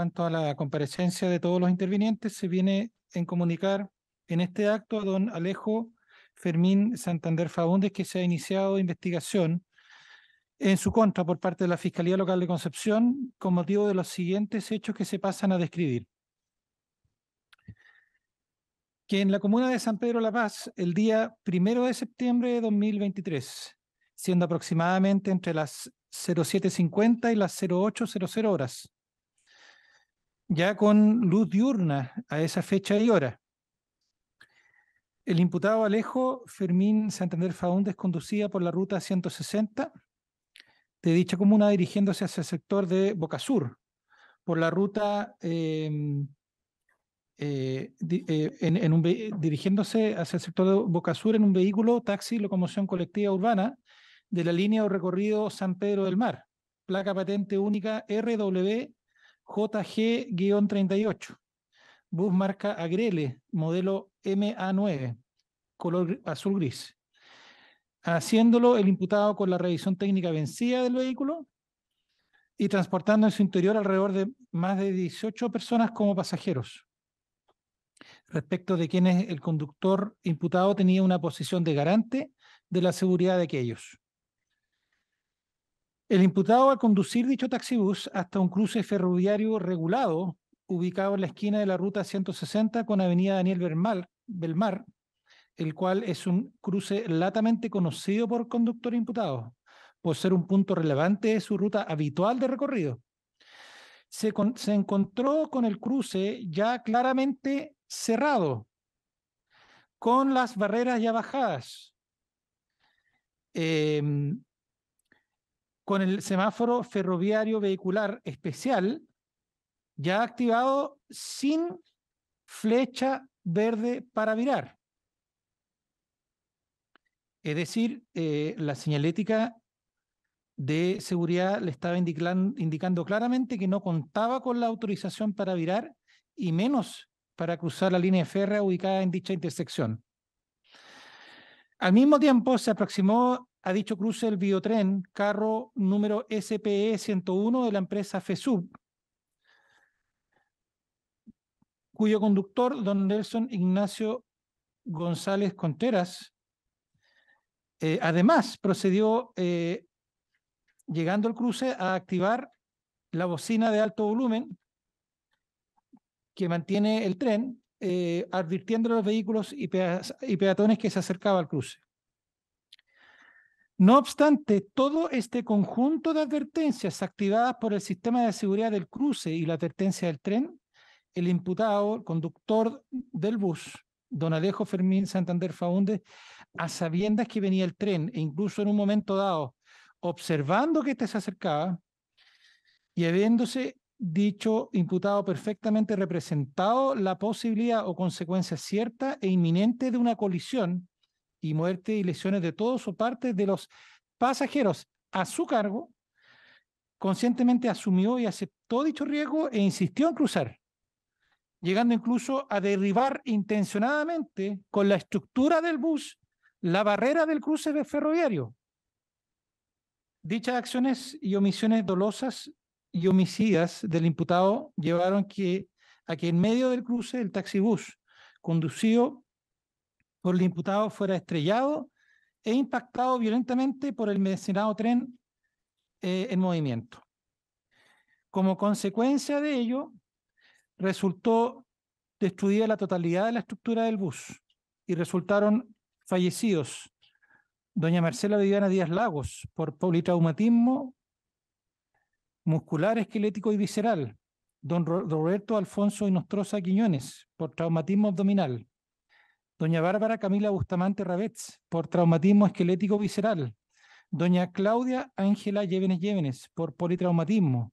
cuanto a la comparecencia de todos los intervinientes, se viene en comunicar en este acto a don Alejo Fermín Santander Faúndez que se ha iniciado investigación en su contra por parte de la Fiscalía Local de Concepción con motivo de los siguientes hechos que se pasan a describir. Que en la comuna de San Pedro La Paz, el día primero de septiembre de 2023, siendo aproximadamente entre las 07.50 y las 08.00 horas, ya con luz diurna a esa fecha y hora. El imputado Alejo Fermín Santander Faúndez conducía por la ruta 160 de dicha comuna dirigiéndose hacia el sector de Boca Sur, por la ruta em, eh, eh, en, un dirigiéndose hacia el sector de Boca Sur en un vehículo taxi locomoción colectiva urbana de la línea o recorrido San Pedro del Mar, placa patente única RWJG-38, bus marca Agrele, modelo MA9, color azul gris haciéndolo el imputado con la revisión técnica vencida del vehículo y transportando en su interior alrededor de más de 18 personas como pasajeros. Respecto de quienes el conductor imputado tenía una posición de garante de la seguridad de aquellos. El imputado al conducir dicho taxibús hasta un cruce ferroviario regulado ubicado en la esquina de la ruta 160 con avenida Daniel Belmar, el cual es un cruce latamente conocido por conductor imputado, por ser un punto relevante de su ruta habitual de recorrido. Se, se encontró con el cruce ya claramente cerrado, con las barreras ya bajadas, em, con el semáforo ferroviario vehicular especial ya activado sin flecha verde para virar. Es decir, eh, la señalética de seguridad le estaba indicando claramente que no contaba con la autorización para virar y menos para cruzar la línea férrea ubicada en dicha intersección. Al mismo tiempo, se aproximó a dicho cruce el biotren carro número SPE 101 de la empresa FESUB, cuyo conductor, don Nelson Ignacio González Contreras, eh, además, procedió, eh, llegando al cruce, a activar la bocina de alto volumen que mantiene el tren, eh, advirtiendo a los vehículos y, y peatones que se acercaba al cruce. No obstante, todo este conjunto de advertencias activadas por el sistema de seguridad del cruce y la advertencia del tren, el imputado, el conductor del bus, don Alejo Fermín Santander Faúndez, a sabiendas que venía el tren e incluso en un momento dado, observando que éste se acercaba y habiéndose dicho imputado perfectamente representado la posibilidad o consecuencia cierta e inminente de una colisión y muerte y lesiones de todos o parte de los pasajeros a su cargo, conscientemente asumió y aceptó dicho riesgo e insistió en cruzar llegando incluso a derribar intencionadamente con la estructura del bus la barrera del cruce ferroviario. Dichas acciones y omisiones dolosas y homicidas del imputado llevaron a que en medio del cruce el taxibús conducido por el imputado fuera estrellado e impactado violentamente por el mencionado tren eh, en movimiento. Como consecuencia de ello, resultó destruida la totalidad de la estructura del bus y resultaron fallecidos doña Marcela Viviana Díaz Lagos por politraumatismo muscular, esquelético y visceral, don Roberto Alfonso Inostroza Quiñones por traumatismo abdominal, doña Bárbara Camila Bustamante Rabetz por traumatismo esquelético visceral, doña Claudia Ángela Llévenes Llévenes por politraumatismo,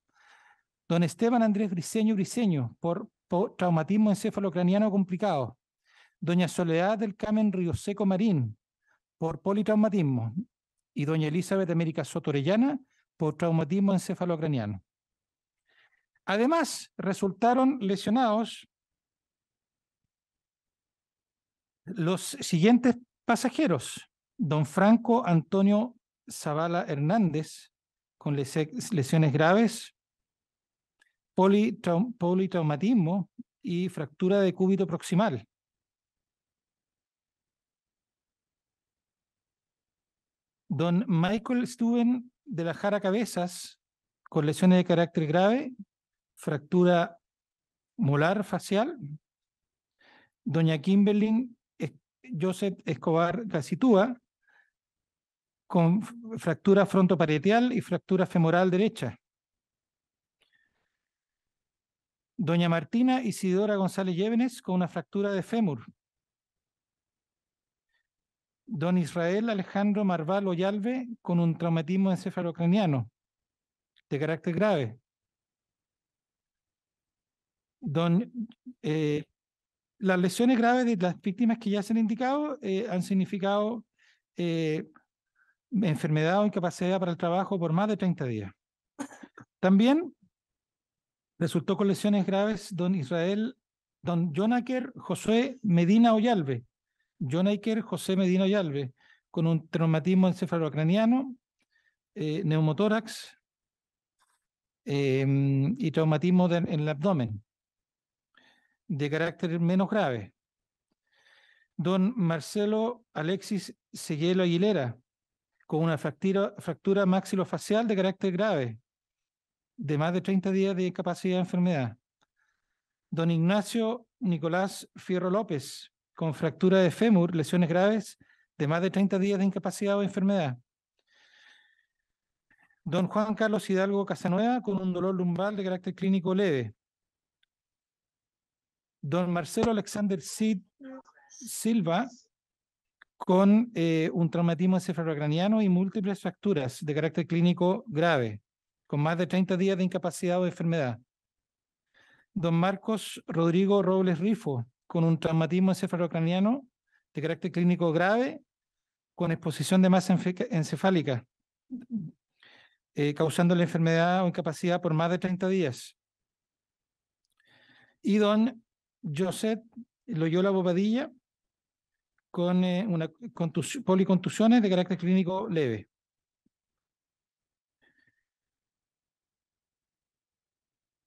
Don Esteban Andrés Briceño Briceño, por, traumatismo encefalocraniano complicado. Doña Soledad del Camen Río Seco Marín, por politraumatismo. Y doña Elizabeth América Sotorellana, por traumatismo encefalocraniano. Además, resultaron lesionados los siguientes pasajeros. Don Franco Antonio Zavala Hernández, con lesiones graves politrau- politraumatismo y fractura de cúbito proximal. Don Michael Stuben de la Jara Cabezas, con lesiones de carácter grave, fractura molar facial. Doña Kimberly Es- Joseph Escobar Gacitúa, con fractura frontoparietal y fractura femoral derecha. Doña Martina Isidora González Llévenes, con una fractura de fémur. Don Israel Alejandro Marval Oyalve con un traumatismo encefalocraniano de carácter grave. Don, eh, las lesiones graves de las víctimas que ya se han indicado eh, han significado eh, enfermedad o incapacidad para el trabajo por más de 30 días. También resultó con lesiones graves don Israel, don Jonaker Josué Medina Oyalve, Jonaker José Medina Oyalve, con un traumatismo encefalocraniano, eh, neumotórax em, y traumatismo en el abdomen, de carácter menos grave. Don Marcelo Alexis Seguelo Aguilera, con una fractura, fractura maxilofacial de carácter grave, de más de 30 días de incapacidad de enfermedad. Don Ignacio Nicolás Fierro López, con fractura de fémur, lesiones graves, de más de 30 días de incapacidad o enfermedad. Don Juan Carlos Hidalgo Casanueva, con un dolor lumbar de carácter clínico leve. Don Marcelo Alexander Silva, con eh, un traumatismo encefalocraniano y múltiples fracturas de carácter clínico grave, con más de 30 días de incapacidad o enfermedad. Don Marcos Rodrigo Robles Rifo, con un traumatismo encefalocraniano de carácter clínico grave, con exposición de masa encefálica, eh, causando la enfermedad o incapacidad por más de 30 días. Y don Joseph Loyola Bobadilla, con eh, una contus- policontusiones de carácter clínico leve.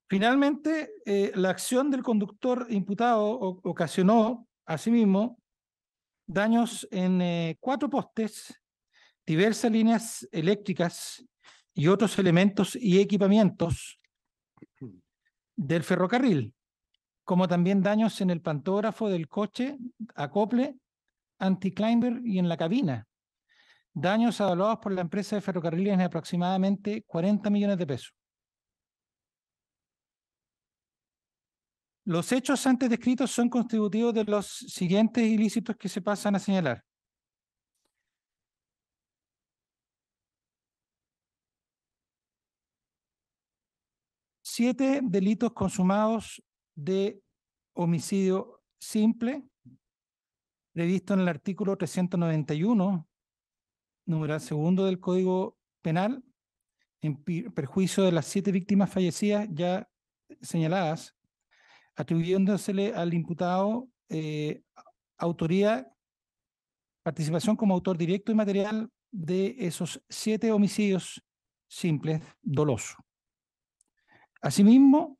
Finalmente, eh, la acción del conductor imputado ocasionó, asimismo, daños en eh, cuatro postes, diversas líneas eléctricas y otros elementos y equipamientos del ferrocarril, como también daños en el pantógrafo del coche, acople, anti-climber y en la cabina. Daños avalados por la empresa de ferrocarriles en aproximadamente 40 millones de pesos. Los hechos antes descritos son constitutivos de los siguientes ilícitos que se pasan a señalar. Siete delitos consumados de homicidio simple, previsto en el artículo 391, numeral segundo del Código Penal, en perjuicio de las siete víctimas fallecidas ya señaladas, atribuyéndosele al imputado eh, autoría, participación como autor directo y material de esos siete homicidios simples dolosos. Asimismo,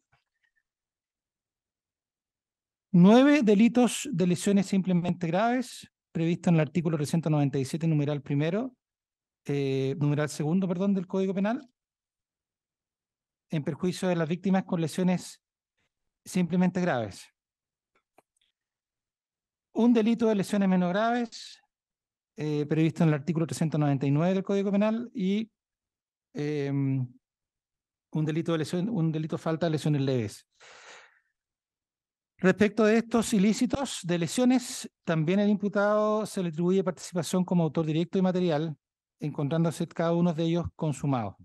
nueve delitos de lesiones simplemente graves, previsto en el artículo 397, numeral primero, eh, numeral segundo, perdón, del Código Penal, en perjuicio de las víctimas con lesiones simplemente graves. Un delito de lesiones menos graves, eh, previsto en el artículo 399 del Código Penal, y em, un delito de lesión, un delito falta de lesiones leves. Respecto de estos ilícitos de lesiones, también el imputado se le atribuye participación como autor directo y material, encontrándose cada uno de ellos consumado.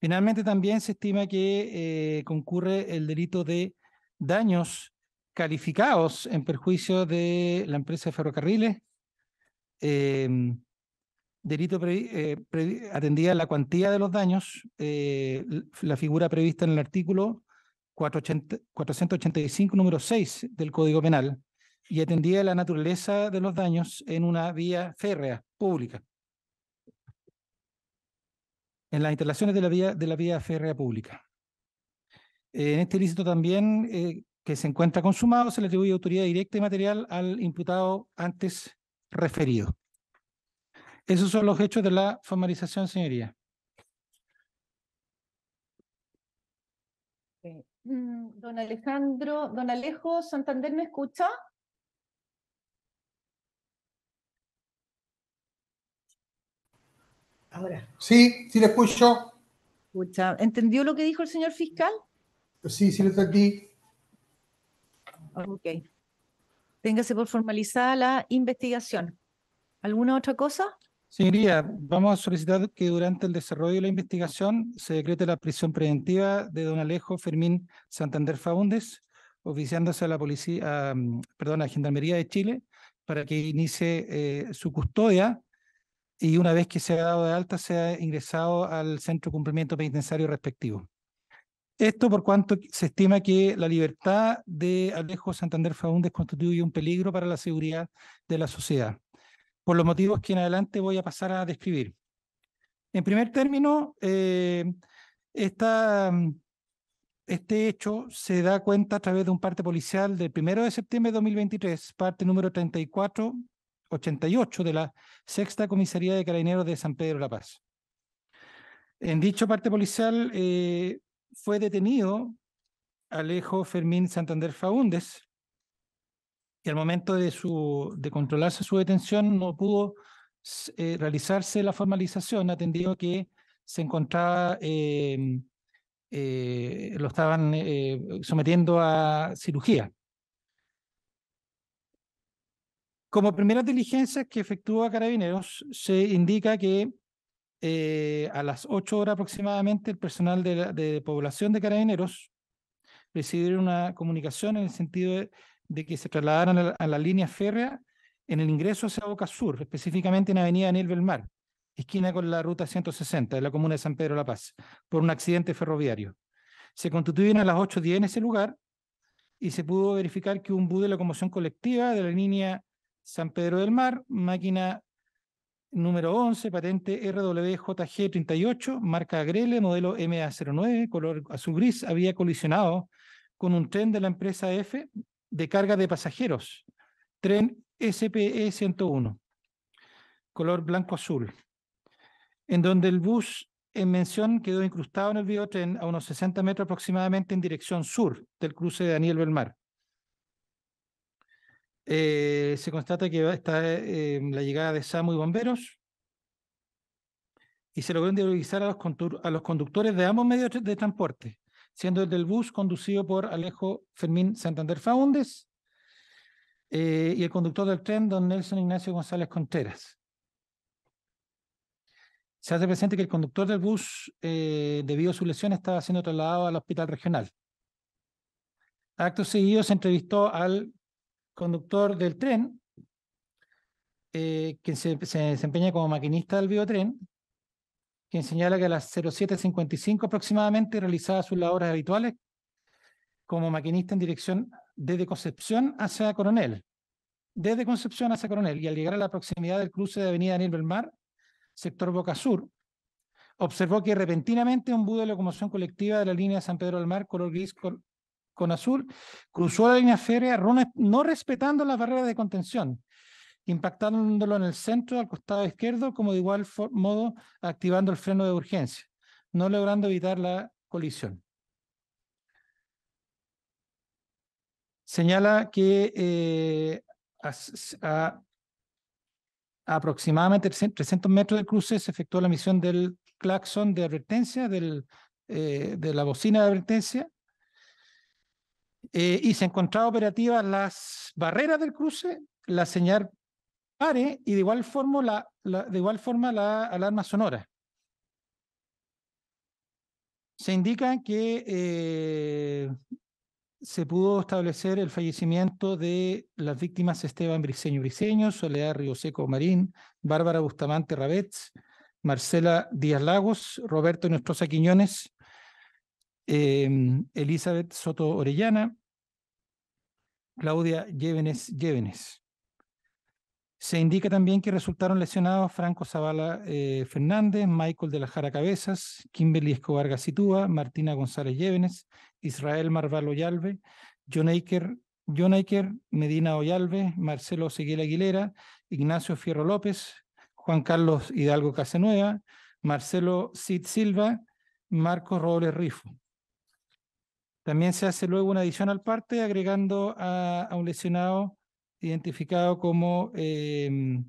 Finalmente, también se estima que eh, concurre el delito de daños calificados en perjuicio de la empresa de ferrocarriles, em, delito eh, atendida la cuantía de los daños, eh, la figura prevista en el artículo 480 485, número 6 del Código Penal, y atendida la naturaleza de los daños en una vía férrea pública. En las instalaciones de la vía, de la vía férrea pública. En este ilícito también, eh, que se encuentra consumado, se le atribuye autoridad directa y material al imputado antes referido. Esos son los hechos de la formalización, señoría. Mm, Don Alejandro, don Alejo Santander, ¿me escucha? Ahora, Sí, sí le escucho. escucha. ¿Entendió lo que dijo el señor fiscal? Sí, sí le entendí. Ok. Téngase por formalizada la investigación. ¿Alguna otra cosa? Señoría, vamos a solicitar que durante el desarrollo de la investigación se decrete la prisión preventiva de don Alejo Fermín Santander Faúndes, oficiándose a la policía, a, mm, perdón, a Gendarmería de Chile, para que inicie eh, su custodia y una vez que sea dado de alta, sea ingresado al centro de cumplimiento penitenciario respectivo. Esto por cuanto se estima que la libertad de Alejo Santander Faúndes constituye un peligro para la seguridad de la sociedad por los motivos que en adelante voy a pasar a describir. En primer término, eh, esta, este hecho se da cuenta a través de un parte policial del 1 de septiembre de 2023, parte número 3488 de la Sexta Comisaría de Carabineros de San Pedro de La Paz. En dicho parte policial eh, fue detenido Alejo Fermín Santander Faúndes, y al momento de, controlarse su detención no pudo eh, realizarse la formalización, atendido que se encontraba, eh, eh, lo estaban sometiendo a cirugía. Como primeras diligencias que efectúa Carabineros, se indica que a las 8 horas aproximadamente el personal de, de población de Carabineros recibieron una comunicación en el sentido de de que se trasladaran a la, línea férrea en el ingreso hacia Boca Sur, específicamente en Avenida Daniel Belmar, esquina con la ruta 160 de la comuna de San Pedro La Paz, por un accidente ferroviario. Se constituyen a las 8.10 en ese lugar y se pudo verificar que un bus de locomoción colectiva de la línea San Pedro del Mar, máquina número 11, patente RWJG38, marca Agrele, modelo MA09, color azul gris, había colisionado con un tren de la empresa F de carga de pasajeros, tren SPE 101, color blanco-azul, en donde el bus en mención quedó incrustado en el biotren a unos 60 metros aproximadamente en dirección sur del cruce de Daniel Belmar. Eh, se constata que está eh, la llegada de SAMU y bomberos. Y se logró individualizar a los, a los conductores de ambos medios de transporte, siendo el del bus conducido por Alejo Fermín Santander Faúndes eh, y el conductor del tren, don Nelson Ignacio González Contreras. Se hace presente que el conductor del bus, eh, debido a su lesión, estaba siendo trasladado al hospital regional. Acto seguido se entrevistó al conductor del tren, eh, quien se, se, desempeña como maquinista del biotren, quien señala que a las 07.55 aproximadamente realizaba sus labores habituales como maquinista en dirección desde Concepción hacia Coronel. Desde Concepción hacia Coronel. Y al llegar a la proximidad del cruce de Avenida Daniel Belmar, sector Boca Sur, observó que repentinamente un bus de locomoción colectiva de la línea San Pedro del Mar, color gris con, con azul, cruzó la línea férrea no respetando las barreras de contención impactándolo en el centro al costado izquierdo, como de igual modo activando el freno de urgencia, no logrando evitar la colisión. Señala que eh, a, aproximadamente 300 metros del cruce se efectuó la misión del claxon de advertencia, del, eh, de la bocina de advertencia, eh, y se encontraba operativa las barreras del cruce, la señal y de igual forma la, de igual forma la alarma sonora. Se indica que eh, se pudo establecer el fallecimiento de las víctimas Esteban Briceño Briceño, Soledad Río Seco Marín, Bárbara Bustamante Rabetz, Marcela Díaz Lagos, Roberto Nostroza Quiñones, em, Elizabeth Soto Orellana, Claudia Llévenes Llévenes. Se indica también que resultaron lesionados Franco Zavala eh, Fernández, Michael de la Jara Cabezas, Kimberly Escobar Gacitúa, Martina González Llévenes, Israel Marval Oyalve, John Medina Oyalve, Marcelo Seguel Aguilera, Ignacio Fierro López, Juan Carlos Hidalgo Casenueva, Marcelo Cid Silva, Marcos Robles Rifo. También se hace luego una adición al parte agregando a un lesionado identificado como eh,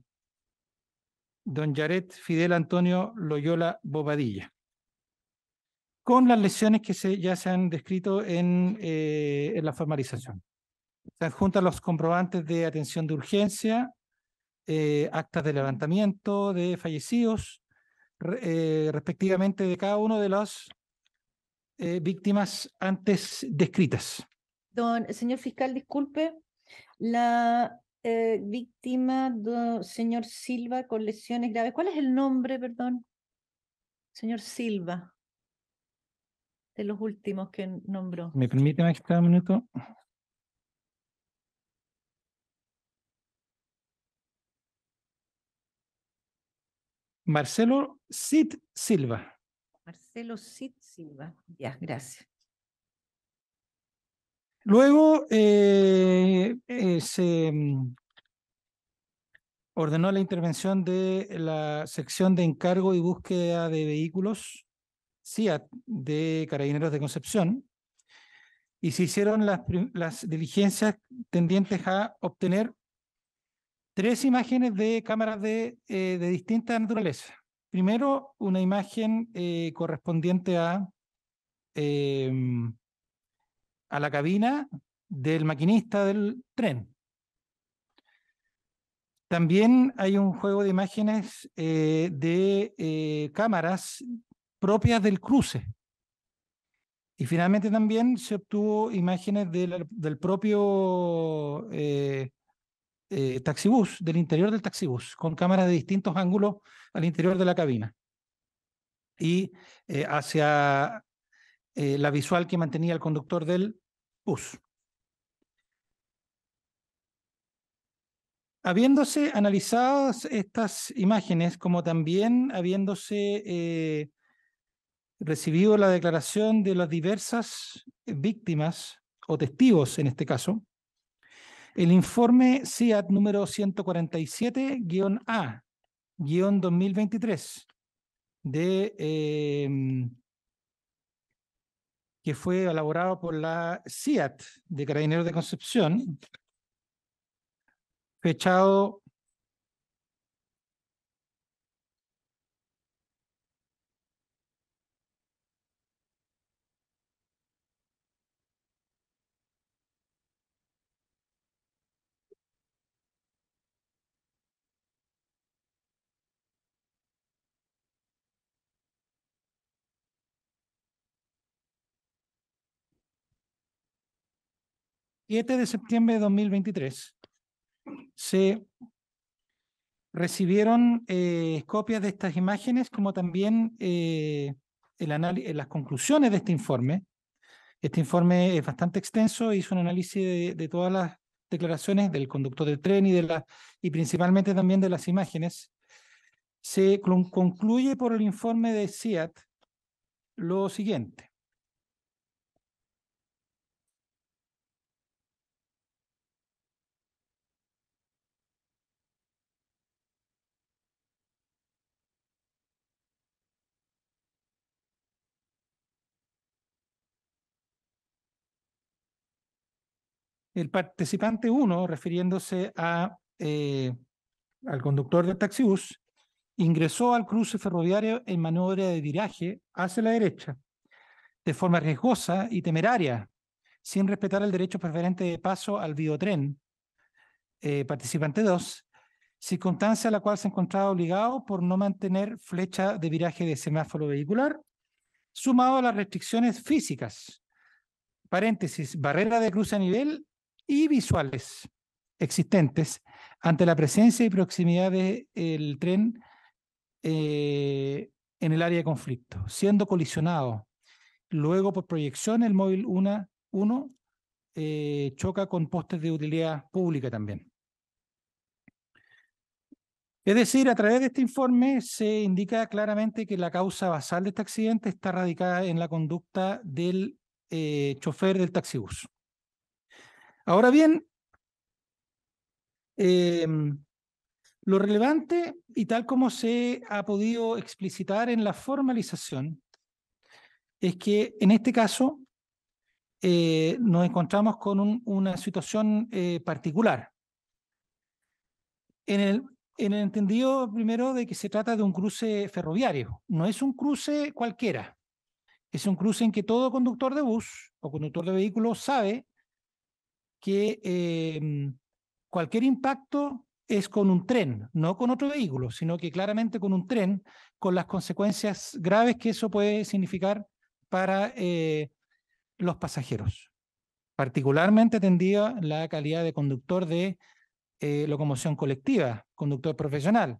don Yaret Fidel Antonio Loyola Bobadilla, con las lesiones que se, ya se han descrito en, eh, en la formalización. Se adjuntan los comprobantes de atención de urgencia, eh, actas de levantamiento de fallecidos, re- eh, respectivamente de cada uno de las eh, víctimas antes descritas. Don, señor fiscal, disculpe, la eh, víctima, do- señor Silva, con lesiones graves. ¿Cuál es el nombre, perdón? Señor Silva, de los últimos que nombró. ¿Me permite, magistrado, un minuto? Marcelo Cid Silva. Marcelo Cid Silva. Ya, gracias. Luego eh, eh, se mm, ordenó la intervención de la sección de encargo y búsqueda de vehículos CIAT de Carabineros de Concepción y se hicieron las, diligencias tendientes a obtener tres imágenes de cámaras de, eh, de distinta naturaleza. Primero, una imagen correspondiente a, em, a la cabina del maquinista del tren. También hay un juego de imágenes eh, de eh, cámaras propias del cruce. Y finalmente también se obtuvo imágenes del, del propio eh, eh, taxibús, del interior del taxibús, con cámaras de distintos ángulos al interior de la cabina. Y hacia la visual que mantenía el conductor del Habiéndose analizado estas imágenes, como también habiéndose eh, recibido la declaración de las diversas víctimas o testigos en este caso, el informe CIAT número 147-A-2023 de em, que fue elaborado por la CIAT de Carabineros de Concepción, fechado siete de septiembre de 2023 se recibieron eh, copias de estas imágenes, como también eh, el eh, las conclusiones de este informe. Este informe es bastante extenso, hizo un análisis de, de todas las declaraciones del conductor del tren y, de la, y principalmente también de las imágenes. Se concluye por el informe de CIAT lo siguiente. El participante 1, refiriéndose a, eh, al conductor del taxibús, ingresó al cruce ferroviario en maniobra de viraje hacia la derecha, de forma riesgosa y temeraria, sin respetar el derecho preferente de paso al biotren. Eh, participante 2, circunstancia a la cual se encontraba obligado por no mantener flecha de viraje de semáforo vehicular, sumado a las restricciones físicas, paréntesis, barrera de cruce a nivel y visuales existentes ante la presencia y proximidad del tren eh, en el área de conflicto, siendo colisionado. Luego, por proyección, el móvil 1 uno, eh, choca con postes de utilidad pública también. Es decir, a través de este informe se indica claramente que la causa basal de este accidente está radicada en la conducta del eh, chofer del taxibús. Ahora bien, em, lo relevante y tal como se ha podido explicitar en la formalización es que en este caso eh, nos encontramos con un- una situación eh, particular. En el, en el entendido primero de que se trata de un cruce ferroviario, no es un cruce cualquiera, es un cruce en que todo conductor de bus o conductor de vehículo sabe que em, cualquier impacto es con un tren, no con otro vehículo, sino que claramente con un tren, con las consecuencias graves que eso puede significar para eh, los pasajeros, particularmente atendida la calidad de conductor de eh, locomoción colectiva, conductor profesional,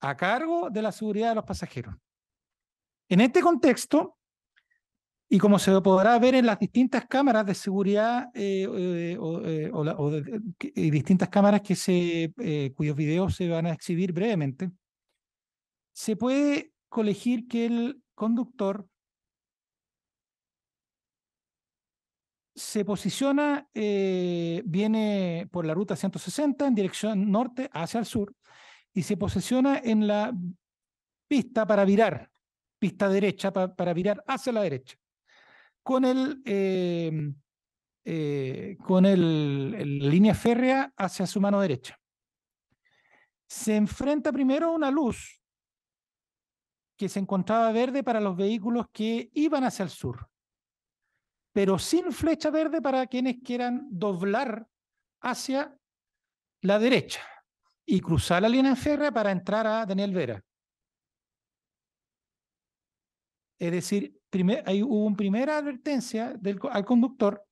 a cargo de la seguridad de los pasajeros. En este contexto, y como se podrá ver en las distintas cámaras de seguridad eh, distintas cámaras que se, eh, cuyos videos se van a exhibir brevemente, se puede colegir que el conductor se posiciona, eh, viene por la ruta 160 en dirección norte hacia el sur y se posiciona en la pista para virar, pista derecha pa- para virar hacia la derecha, con el, eh, eh, con el, línea férrea hacia su mano derecha. Se enfrenta primero a una luz que se encontraba verde para los vehículos que iban hacia el sur pero sin flecha verde para quienes quieran doblar hacia la derecha y cruzar la línea férrea para entrar a Daniel Vera. Es decir, primer, hay, hubo una primera advertencia al conductor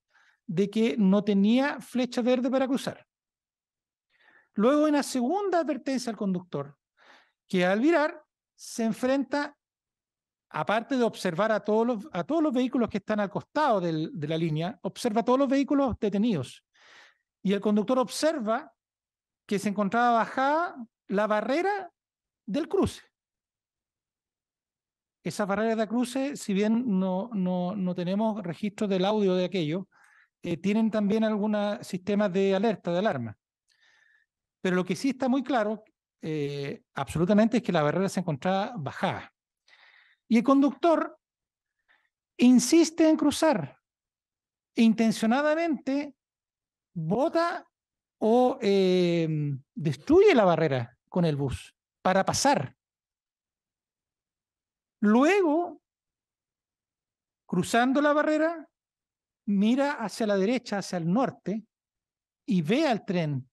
de que no tenía flecha verde para cruzar. Luego, una segunda advertencia al conductor, que al virar se enfrenta aparte de observar a todos los, a todos los vehículos que están al costado de la línea, observa a todos los vehículos detenidos. Y el conductor observa que se encontraba bajada la barrera del cruce. Esa barrera de cruce, si bien no, no, no tenemos registro del audio de aquello, eh, tienen también algunos sistemas de alerta, de alarma. Pero lo que sí está muy claro, eh, absolutamente, es que la barrera se encontraba bajada. Y el conductor insiste en cruzar. Intencionadamente bota o eh, destruye la barrera con el bus para pasar. Luego, cruzando la barrera, mira hacia la derecha, hacia el norte, y ve al tren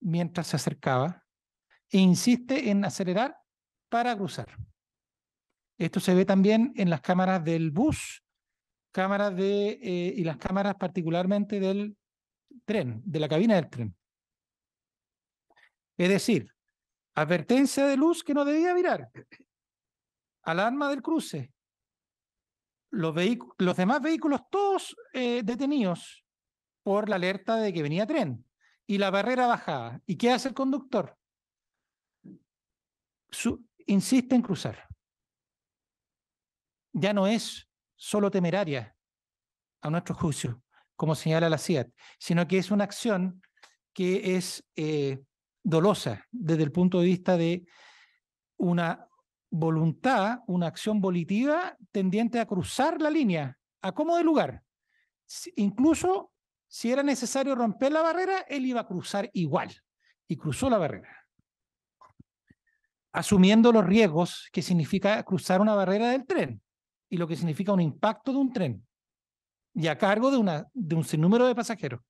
mientras se acercaba e insiste en acelerar para cruzar. Esto se ve también en las cámaras del bus, cámaras de, eh, y las cámaras particularmente del tren, de la cabina del tren. Es decir, advertencia de luz que no debía virar, alarma del cruce, los, los demás vehículos todos eh, detenidos por la alerta de que venía tren y la barrera bajada. ¿Y qué hace el conductor? Insiste en cruzar ya no es solo temeraria a nuestro juicio, como señala la CIAT, sino que es una acción que es eh, dolosa desde el punto de vista de una voluntad, una acción volitiva tendiente a cruzar la línea, a como de lugar. Incluso si era necesario romper la barrera, él iba a cruzar igual y cruzó la barrera asumiendo los riesgos que significa cruzar una barrera del tren y lo que significa un impacto de un tren y a cargo de, una, de un sinnúmero de pasajeros.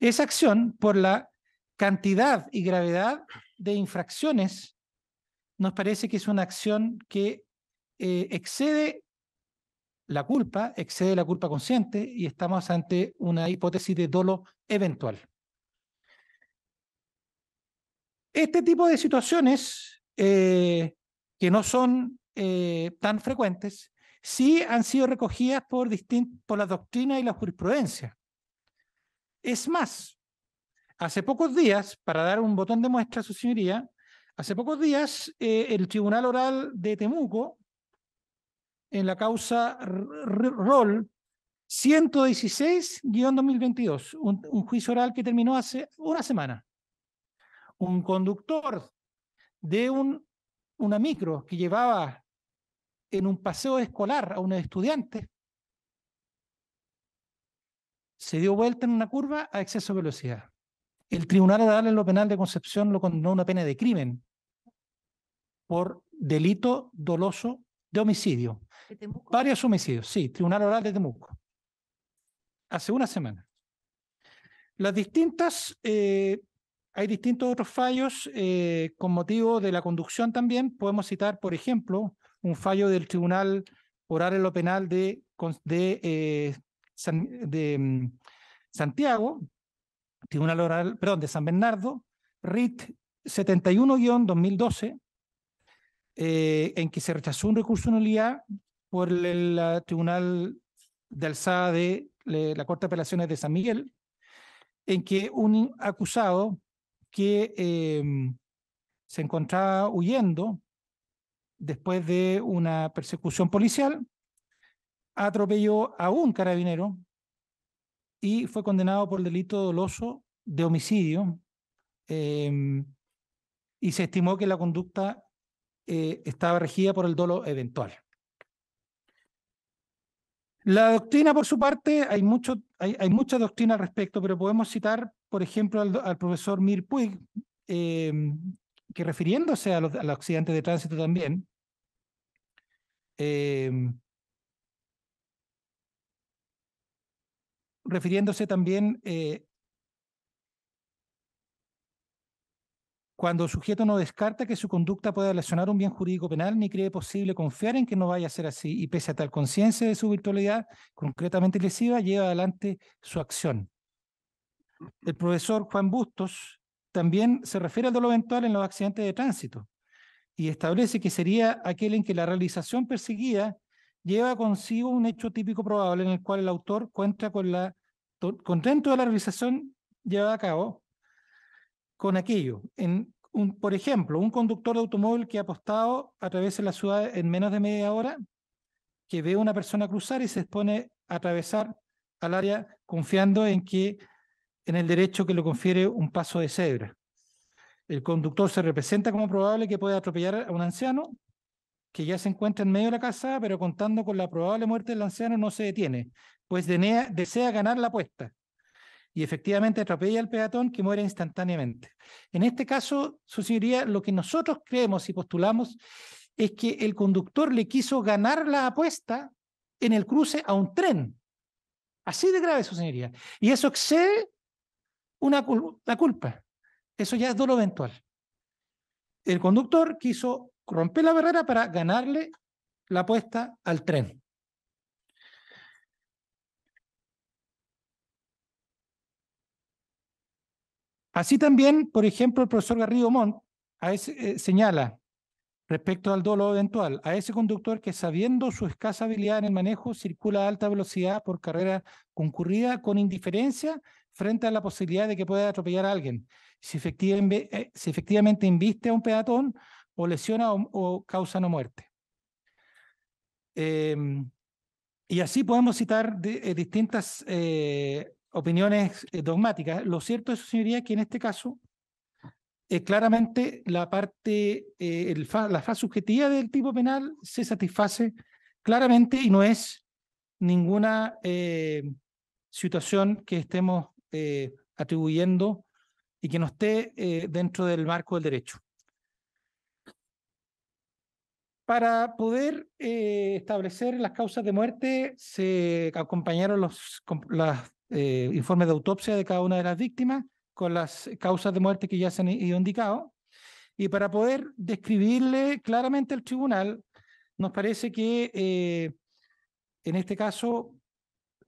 Esa acción, por la cantidad y gravedad de infracciones, nos parece que es una acción que eh, excede la culpa, excede la culpa consciente y estamos ante una hipótesis de dolo eventual. Este tipo de situaciones eh, que no son eh, tan frecuentes, sí han sido recogidas por, por la doctrina y la jurisprudencia. Es más, hace pocos días, para dar un botón de muestra a su señoría, hace pocos días eh, el Tribunal Oral de Temuco, en la causa R- R- Roll 116-2022, un, juicio oral que terminó hace una semana. Un conductor de un, una micro que llevaba en un paseo escolar a un estudiante se dio vuelta en una curva a exceso de velocidad. El Tribunal Oral en lo Penal de Concepción lo condenó a una pena de crimen por delito doloso de homicidio. Varios homicidios, sí, Tribunal Oral de Temuco. Hace una semana. Las distintas, eh, hay distintos otros fallos eh, con motivo de la conducción también. Podemos citar, por ejemplo, un fallo del Tribunal Oral en lo Penal de, de, eh, San- de, mm, Santiago, Tribunal Oral, perdón, de San Bernardo, RIT 71-2012, eh, en que se rechazó un recurso de nulidad por el, Tribunal de Alzada de la Corte de Apelaciones de San Miguel, en que un acusado que em, se encontraba huyendo después de una persecución policial, atropelló a un carabinero y fue condenado por delito doloso de homicidio em, y se estimó que la conducta eh, estaba regida por el dolo eventual. La doctrina, por su parte, hay, mucho, hay, hay mucha doctrina al respecto, pero podemos citar, por ejemplo, al, profesor Mir Puig, em, que refiriéndose a los, a los accidentes de tránsito también, em, refiriéndose también eh, cuando el sujeto no descarta que su conducta pueda lesionar un bien jurídico penal ni cree posible confiar en que no vaya a ser así y pese a tal conciencia de su virtualidad concretamente lesiva lleva adelante su acción. El profesor Juan Bustos también se refiere al dolo eventual en los accidentes de tránsito y establece que sería aquel en que la realización perseguida lleva consigo un hecho típico probable en el cual el autor cuenta con la con de la realización llevada a cabo con aquello. Por ejemplo, un conductor de automóvil que ha apostado a través de la ciudad en menos de media hora, que ve a una persona cruzar y se expone a atravesar al área confiando en que en el derecho que le confiere un paso de cebra. El conductor se representa como probable que pueda atropellar a un anciano que ya se encuentra en medio de la casa, pero contando con la probable muerte del anciano no se detiene, pues desea ganar la apuesta. Y efectivamente atropella al peatón que muere instantáneamente. En este caso, su señoría, lo que nosotros creemos y postulamos es que el conductor le quiso ganar la apuesta en el cruce a un tren. Así de grave, su señoría. Y eso excede una culpa. Eso ya es dolo eventual. El conductor quiso romper la barrera para ganarle la apuesta al tren. Así también, por ejemplo, el profesor Garrido Montt eh, señala respecto al dolo eventual, a ese conductor que sabiendo su escasa habilidad en el manejo circula a alta velocidad por carrera concurrida con indiferencia frente a la posibilidad de que pueda atropellar a alguien, si, efectivamente, eh, si efectivamente inviste a un peatón o lesiona o, causa no muerte. Em, y así podemos citar eh, distintas opiniones eh, dogmáticas. Lo cierto es, señoría, que en este caso, eh, claramente la parte, eh, la fase subjetiva del tipo penal se satisface claramente y no es ninguna eh, situación que estemos atribuyendo y que no esté dentro del marco del derecho. Para poder establecer las causas de muerte, se acompañaron los las, eh, informes de autopsia de cada una de las víctimas con las causas de muerte que ya se han indicado. Y para poder describirle claramente al tribunal, nos parece que eh, en este caso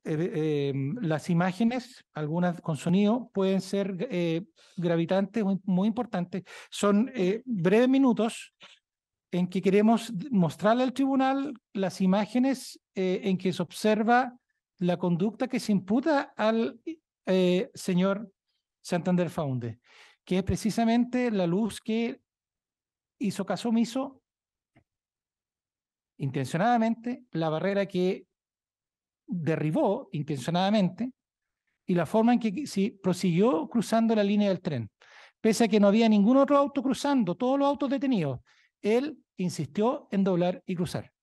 eh, eh, las imágenes, algunas con sonido, pueden ser eh, gravitantes, muy, muy importantes. Son breves minutos en que queremos mostrarle al tribunal las imágenes en que se observa la conducta que se imputa al eh, señor Santander Faunde, que es precisamente la luz que hizo caso omiso intencionadamente la barrera que derribó intencionadamente y la forma en que si prosiguió cruzando la línea del tren, pese a que no había ningún otro auto cruzando, todos los autos detenidos, él insistió en doblar y cruzar.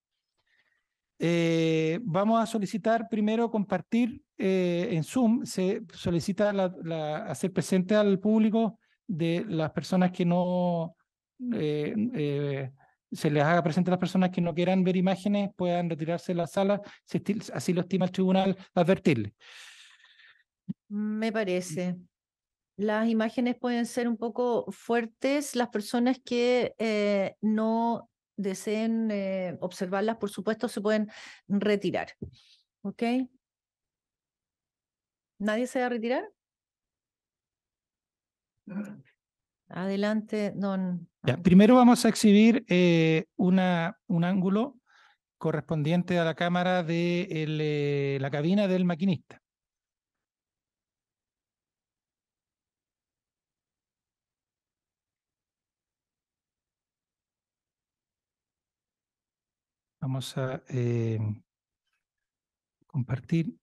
Eh, vamos a solicitar primero compartir eh, en Zoom, se solicita la- la- hacer presente al público de las personas que no, eh, se les haga presente a las personas que no quieran ver imágenes, puedan retirarse de la sala, si así lo estima el tribunal, advertirle. Me parece. Las imágenes pueden ser un poco fuertes. Las personas que no deseen eh, observarlas, por supuesto, se pueden retirar. ¿Ok? ¿Nadie se va a retirar? Adelante, don. Primero vamos a exhibir eh, una, un ángulo correspondiente a la cámara de eh, la cabina del maquinista. Vamos a eh, compartir.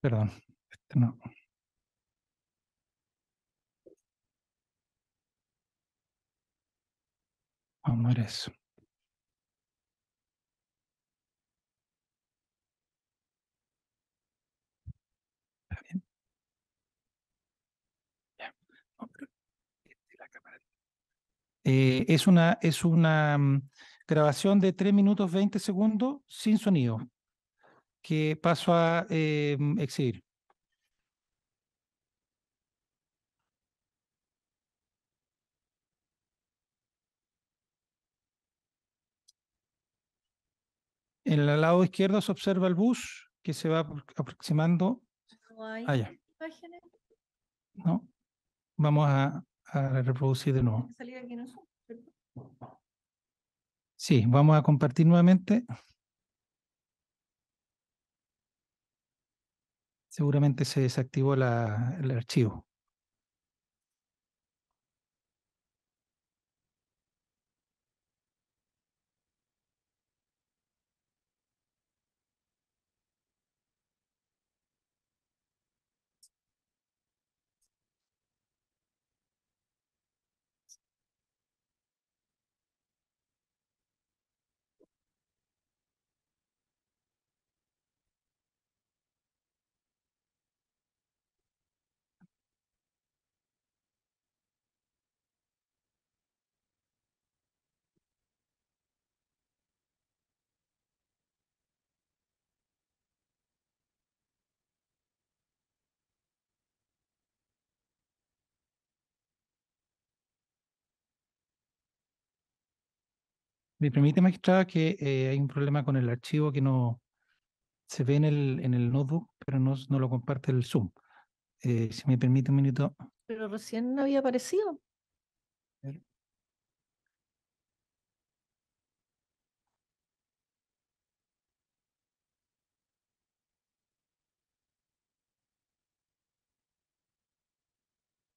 Perdón, este no. Vamos a ver eso. ¿Está bien? Ya. No, pero este, la cámara. Eh, es una, es una mm, grabación de 3 minutos 20 segundos sin sonido que paso a eh, mm, exhibir. En el lado izquierdo se observa el bus que se va apro- aproximando ¿No hay allá. imágenes? ¿no? Vamos a, a reproducir de nuevo. Sí, vamos a compartir nuevamente. Seguramente se desactivó la- el archivo. Me permite, magistrada, que eh, hay un problema con el archivo que no se ve en el, en el notebook, pero no, no lo comparte el Zoom. Eh, si me permite un minuto. Pero recién había aparecido.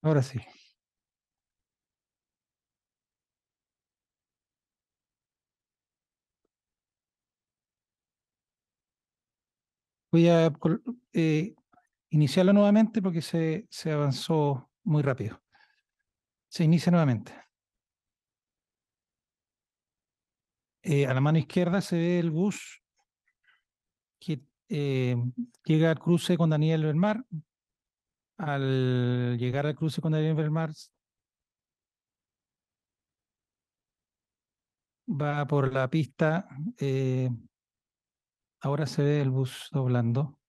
Ahora sí. Voy a eh, iniciarlo nuevamente porque se, avanzó muy rápido. Se inicia nuevamente. Eh, a la mano izquierda se ve el bus que eh, llega al cruce con Daniel Belmar. Al llegar al cruce con Daniel Belmar, va por la pista. Ahora se ve el bus doblando.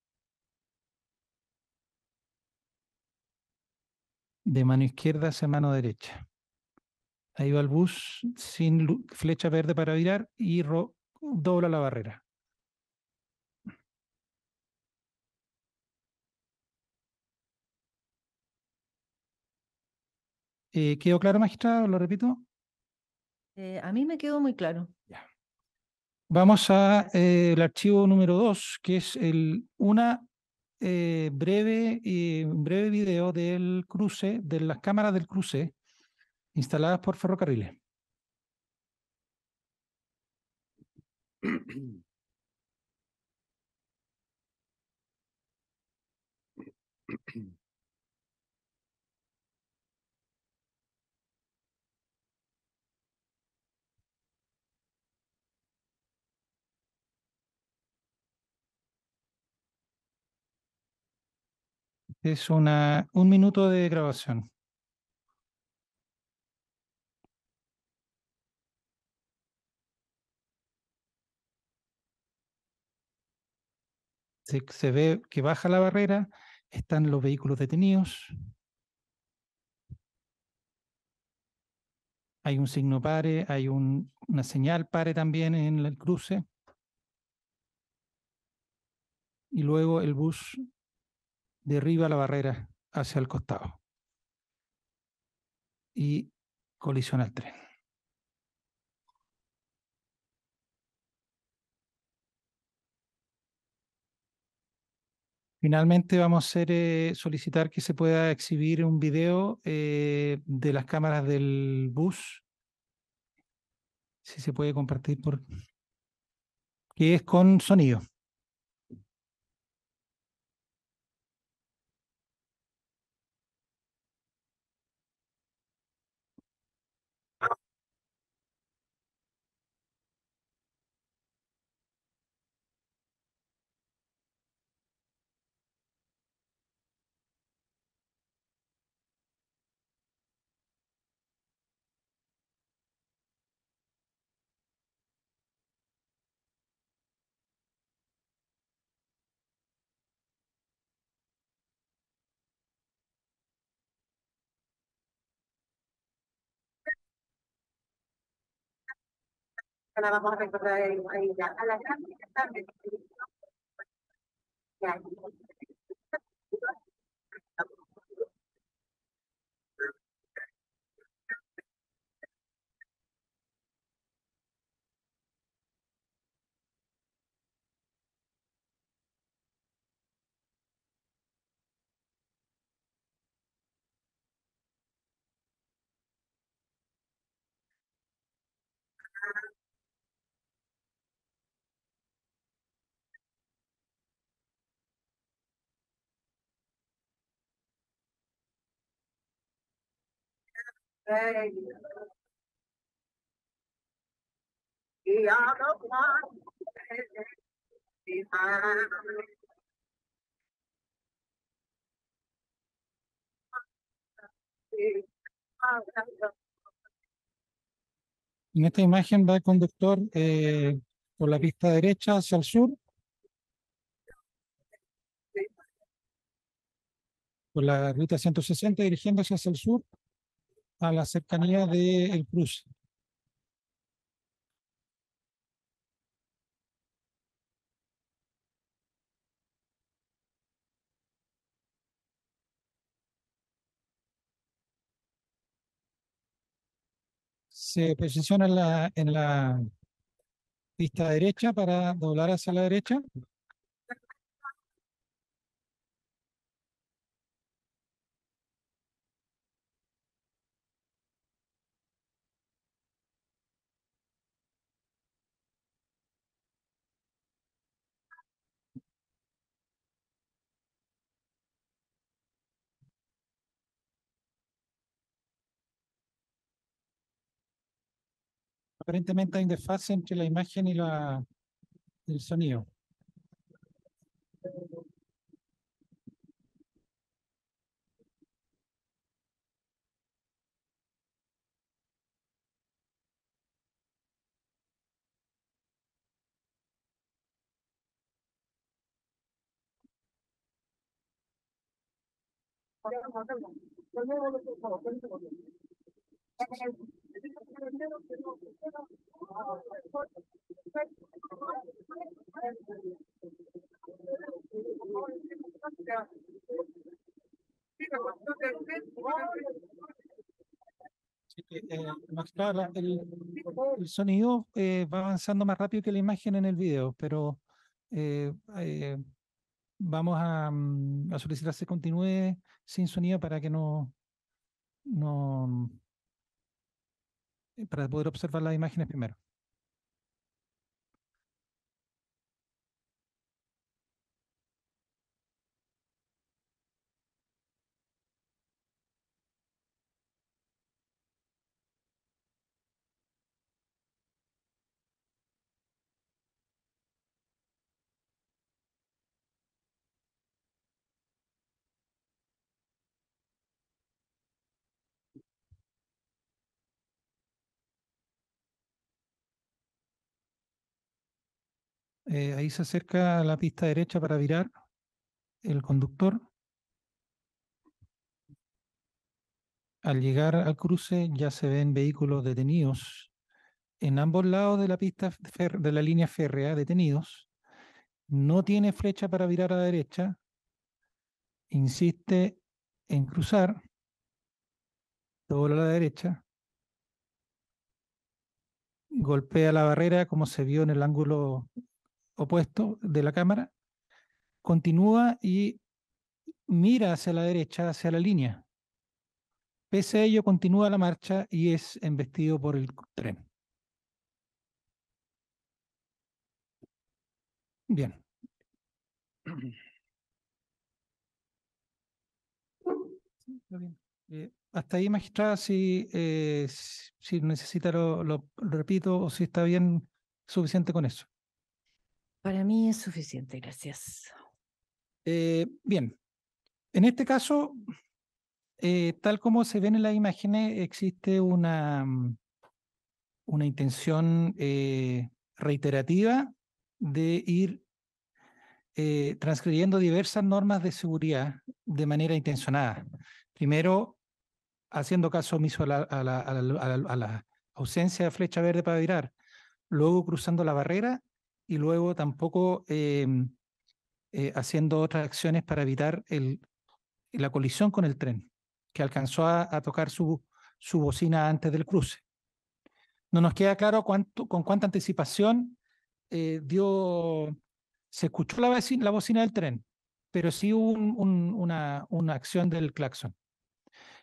De mano izquierda hacia mano derecha. Ahí va el bus sin flecha verde para virar y dobla la barrera. Eh, ¿Quedó claro, magistrado? Lo repito. Eh, a mí me quedó muy claro. Vamos al eh, archivo número 2, que es el, una eh, breve, eh, breve video del cruce, de las cámaras del cruce instaladas por ferrocarriles. Es una, un minuto de grabación. Se, ve que baja la barrera, están los vehículos detenidos. Hay un signo pare, hay un- una señal pare también en el cruce. Y luego el bus derriba la barrera hacia el costado. Y colisiona el tren. Finalmente vamos a eh, solicitar que se pueda exhibir un video eh, de las cámaras del bus. Si se puede compartir por... que es con sonido. La vamos a recordar ahí, ya. A la grande tarde. Ya. En esta imagen va el conductor eh, por la pista derecha hacia el sur. Por la ruta 160 dirigiéndose hacia el sur a la cercanía del cruce. Se posiciona en la, en la pista derecha para doblar hacia la derecha. Aparentemente hay un desfase entre la imagen y la, el sonido. Que, eh, el, el sonido eh, va avanzando más rápido que la imagen en el video, pero eh, vamos a, mm, a solicitar se continúe sin sonido para que no, no para poder observar las imágenes primero. Eh, ahí se acerca a la pista derecha para virar el conductor. Al llegar al cruce ya se ven vehículos detenidos en ambos lados de la pista de la línea férrea, detenidos. No tiene flecha para virar a la derecha. Insiste en cruzar. Dobla a la derecha. Golpea la barrera como se vio en el ángulo opuesto de la cámara. Continúa y mira hacia la derecha, hacia la línea. Pese a ello, continúa la marcha y es embestido por el tren. Bien. Eh, hasta ahí, magistrada, si, eh, si necesita lo, lo repito o si está bien, suficiente con eso. Para mí es suficiente, gracias. Eh, bien, en este caso, eh, tal como se ven en las imágenes, existe una, mm, una intención eh, reiterativa de ir transgrediendo diversas normas de seguridad de manera intencionada. Primero, haciendo caso omiso a la- a la- a la- a la ausencia de flecha verde para virar, luego cruzando la barrera y luego tampoco em, eh, haciendo otras acciones para evitar la colisión con el tren, que alcanzó a, tocar su, su bocina antes del cruce. No nos queda claro con cuánta anticipación eh, dio, se escuchó la, bocina del tren, pero sí hubo un- un- una, una acción del claxon.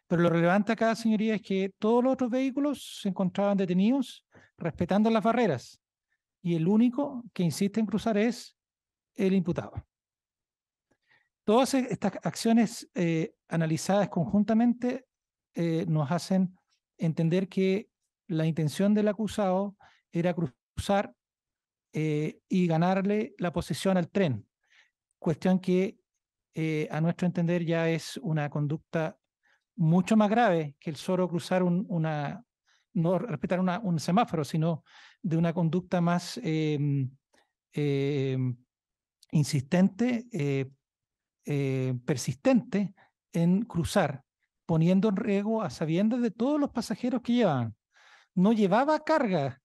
Pero lo relevante acá, señoría, es que todos los otros vehículos se encontraban detenidos respetando las barreras y el único que insiste en cruzar es el imputado. Todas e- estas acciones eh, analizadas conjuntamente eh, nos hacen entender que la intención del acusado era cruzar eh, y ganarle la posesión al tren, cuestión que a nuestro entender ya es una conducta mucho más grave que el solo cruzar un- una, no respetar un semáforo, sino de una conducta más em, em, insistente, eh, eh, persistente en cruzar, poniendo en riesgo a sabiendas de todos los pasajeros que llevaban. No llevaba carga,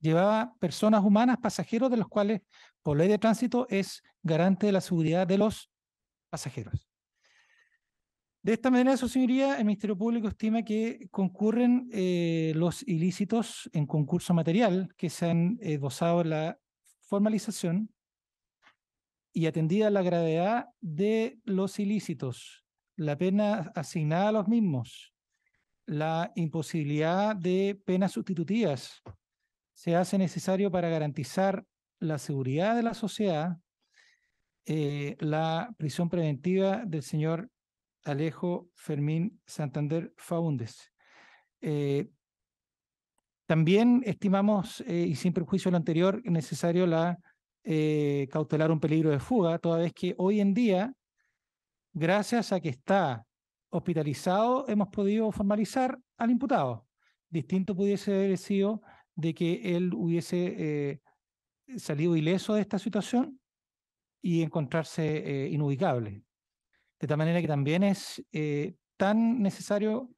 llevaba personas humanas, pasajeros de los cuales por ley de tránsito es garante de la seguridad de los pasajeros. De esta manera, su señoría, el Ministerio Público estima que concurren eh, los ilícitos en concurso material que se han esbozado en la formalización y atendida la gravedad de los ilícitos, la pena asignada a los mismos, la imposibilidad de penas sustitutivas, se hace necesario para garantizar la seguridad de la sociedad, eh, la prisión preventiva del señor Alejo Fermín Santander Faúndez. Eh, también estimamos, eh, y sin perjuicio de lo anterior, necesario la eh, cautelar un peligro de fuga, toda vez que hoy en día, gracias a que está hospitalizado, hemos podido formalizar al imputado. Distinto pudiese haber sido de que él hubiese eh, salido ileso de esta situación y encontrarse inubicable. De tal manera que también es eh, tan necesario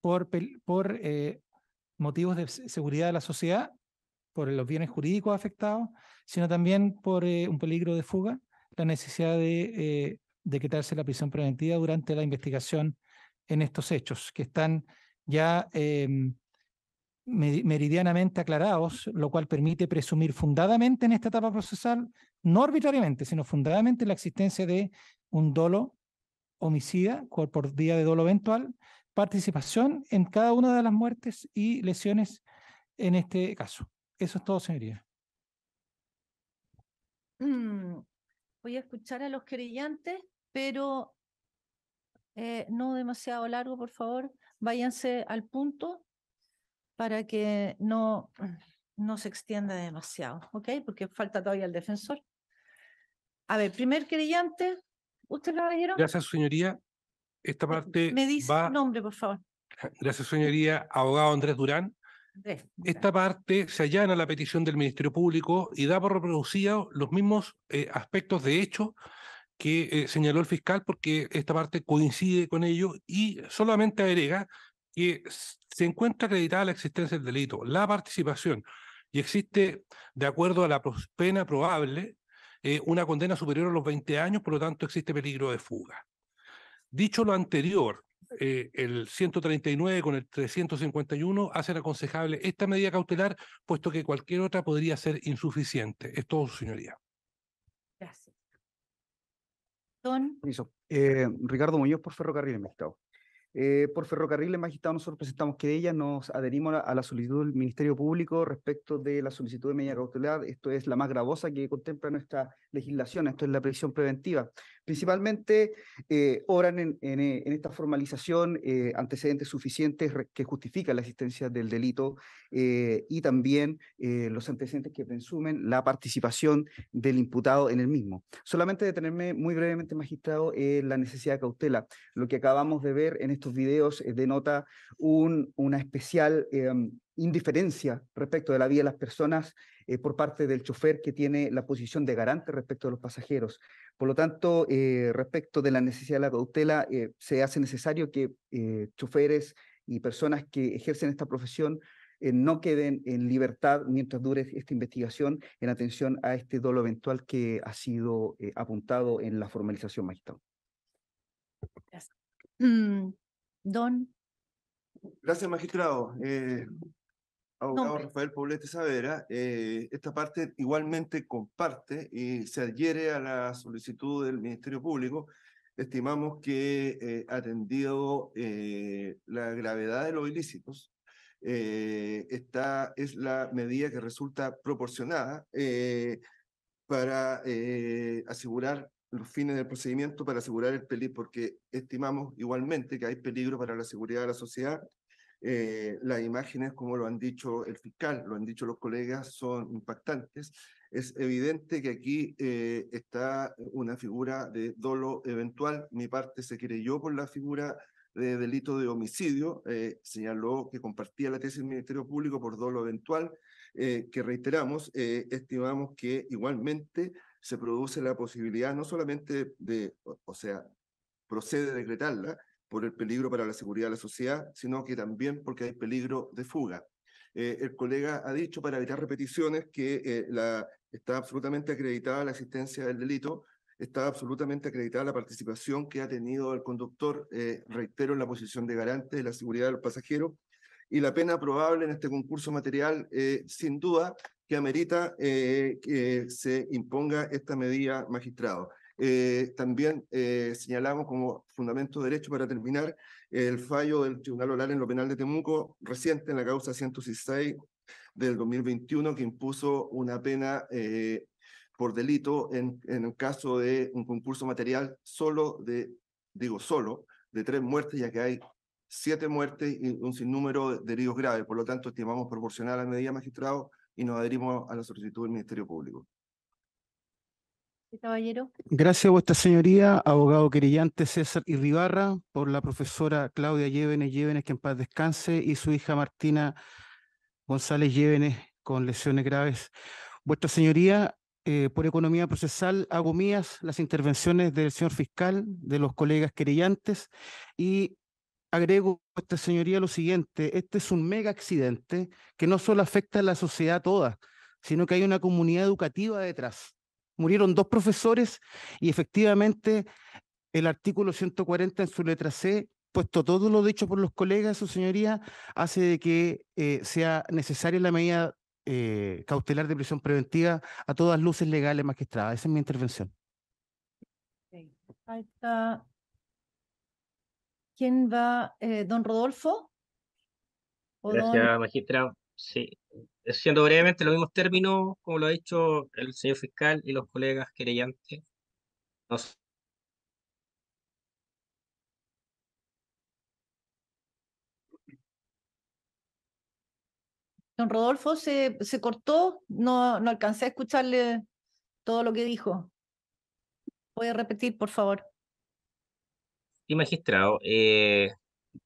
por, por eh, motivos de se- seguridad de la sociedad, por los bienes jurídicos afectados, sino también por eh, un peligro de fuga, la necesidad de decretarse la prisión preventiva durante la investigación en estos hechos, que están ya em, meridianamente aclarados, lo cual permite presumir fundadamente en esta etapa procesal, no arbitrariamente, sino fundadamente la existencia de un dolo homicida por, vía de dolo eventual, participación en cada una de las muertes y lesiones en este caso. Eso es todo, señoría. Mm, Voy a escuchar a los querellantes, pero eh, no demasiado largo, por favor. Váyanse al punto para que no, no se extienda demasiado, ¿ok? Porque falta todavía el defensor. A ver, primer querellante, ¿usted caballero? Gracias, señoría. Esta parte Me dice va, nombre, por favor. gracias, señoría, abogado Andrés Durán, Andrés, Esta parte se allana a la petición del Ministerio Público y da por reproducido los mismos eh, aspectos de hecho que eh, señaló el fiscal porque esta parte coincide con ello y solamente agrega que se encuentra acreditada la existencia del delito, la participación y existe, de acuerdo a la pena probable, eh, una condena superior a los 20 años, por lo tanto existe peligro de fuga. Dicho lo anterior, eh, el 139 con el 351 hacen aconsejable esta medida cautelar, puesto que cualquier otra podría ser insuficiente. Es todo, su señoría. gracias. Don. Eh, Ricardo Muñoz por Ferrocarriles, magistrado. Eh, por Ferrocarriles, magistrado, nosotros presentamos querella, nos adherimos a la, a la solicitud del Ministerio Público respecto de la solicitud de medida cautelar. Esto es la más gravosa que contempla nuestra legislación, esto es la prisión preventiva. Principalmente, eh, obran eh, en esta formalización eh, antecedentes suficientes que justifican la existencia del delito y también los antecedentes que presumen la participación del imputado en el mismo. Solamente detenerme muy brevemente, magistrado, en la necesidad de cautela. Lo que acabamos de ver en estos videos denota un- una especial em, indiferencia respecto de la vida de las personas eh, por parte del chofer que tiene la posición de garante respecto de los pasajeros. Por lo tanto, eh, respecto de la necesidad de la cautela, eh, se hace necesario que eh, choferes y personas que ejercen esta profesión eh, no queden en libertad mientras dure esta investigación en atención a este dolo eventual que ha sido eh, apuntado en la formalización magistrado. mm, Don, Gracias, magistrado. Eh, abogado Nombre. Rafael Poblete Savera, eh, esta parte igualmente comparte y se adhiere a la solicitud del Ministerio Público. Estimamos que eh, atendido eh, la gravedad de los ilícitos, eh, esta es la medida que resulta proporcionada para asegurar los fines del procedimiento, para asegurar el peligro, porque estimamos igualmente que hay peligro para la seguridad de la sociedad. Eh, las imágenes, como lo han dicho el fiscal, lo han dicho los colegas, son impactantes. Es evidente que aquí eh, está una figura de dolo eventual. Mi parte se creyó por la figura de delito de homicidio. eh, señaló que compartía la tesis del Ministerio Público por dolo eventual, eh, que reiteramos, eh, estimamos que igualmente se produce la posibilidad no solamente de, o, o sea, procede decretarla por el peligro para la seguridad de la sociedad, sino que también porque hay peligro de fuga. Eh, el colega ha dicho, para evitar repeticiones, que eh, la, está absolutamente acreditada la existencia del delito, está absolutamente acreditada la participación que ha tenido el conductor, eh, reitero, en la posición de garante de la seguridad del pasajero, y la pena probable en este concurso material, eh, sin duda, que amerita eh, que se imponga esta medida, magistrado. Eh, también eh, señalamos como fundamento de derecho para terminar el fallo del Tribunal Oral en lo Penal de Temuco reciente en la causa 116 del 2021 que impuso una pena eh, por delito en, el caso de un concurso material solo de, digo solo, de tres muertes, ya que hay siete muertes y un sinnúmero de heridos graves. Por lo tanto, estimamos proporcionar la medida, magistrado, y nos adherimos a la solicitud del Ministerio Público. Caballero. Gracias, vuestra señoría, abogado querellante César Irribarra, por la profesora Claudia Llévenes Llévenes, que en paz descanse, y su hija Martina González Llévenes, con lesiones graves. Vuestra señoría, eh, por economía procesal, hago mías las intervenciones del señor fiscal, de los colegas querellantes, y agrego, vuestra señoría, lo siguiente, este es un mega accidente que no solo afecta a la sociedad toda, sino que hay una comunidad educativa detrás. Murieron dos profesores y efectivamente el artículo 140 en su letra C, puesto todo lo dicho por los colegas, su señoría, hace de que eh, sea necesaria la medida eh, cautelar de prisión preventiva a todas luces legales, magistrada. Esa es mi intervención. Ok, Ahí está. ¿Quién va? Eh, ¿Don Rodolfo? ¿O don- Gracias, magistrado. Sí, siendo brevemente los mismos términos, como lo ha dicho el señor fiscal y los colegas querellantes. Nos Don Rodolfo se, se cortó, no, no alcancé a escucharle todo lo que dijo. ¿Puede repetir, por favor? y magistrado, eh,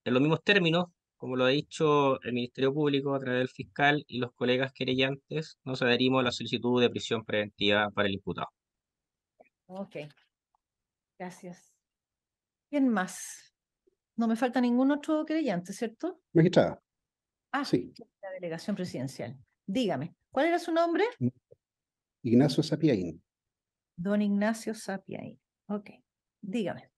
en los mismos términos, como lo ha dicho el Ministerio Público a través del fiscal y los colegas querellantes, nos adherimos a la solicitud de prisión preventiva para el imputado. Ok. Gracias. ¿Quién más? No me falta ningún otro creyente, ¿cierto? Magistrada, Ah, sí, la delegación presidencial. Dígame, ¿cuál era su nombre? Ignacio Sapiaín. Don Ignacio Sapiaín. Ok, dígame.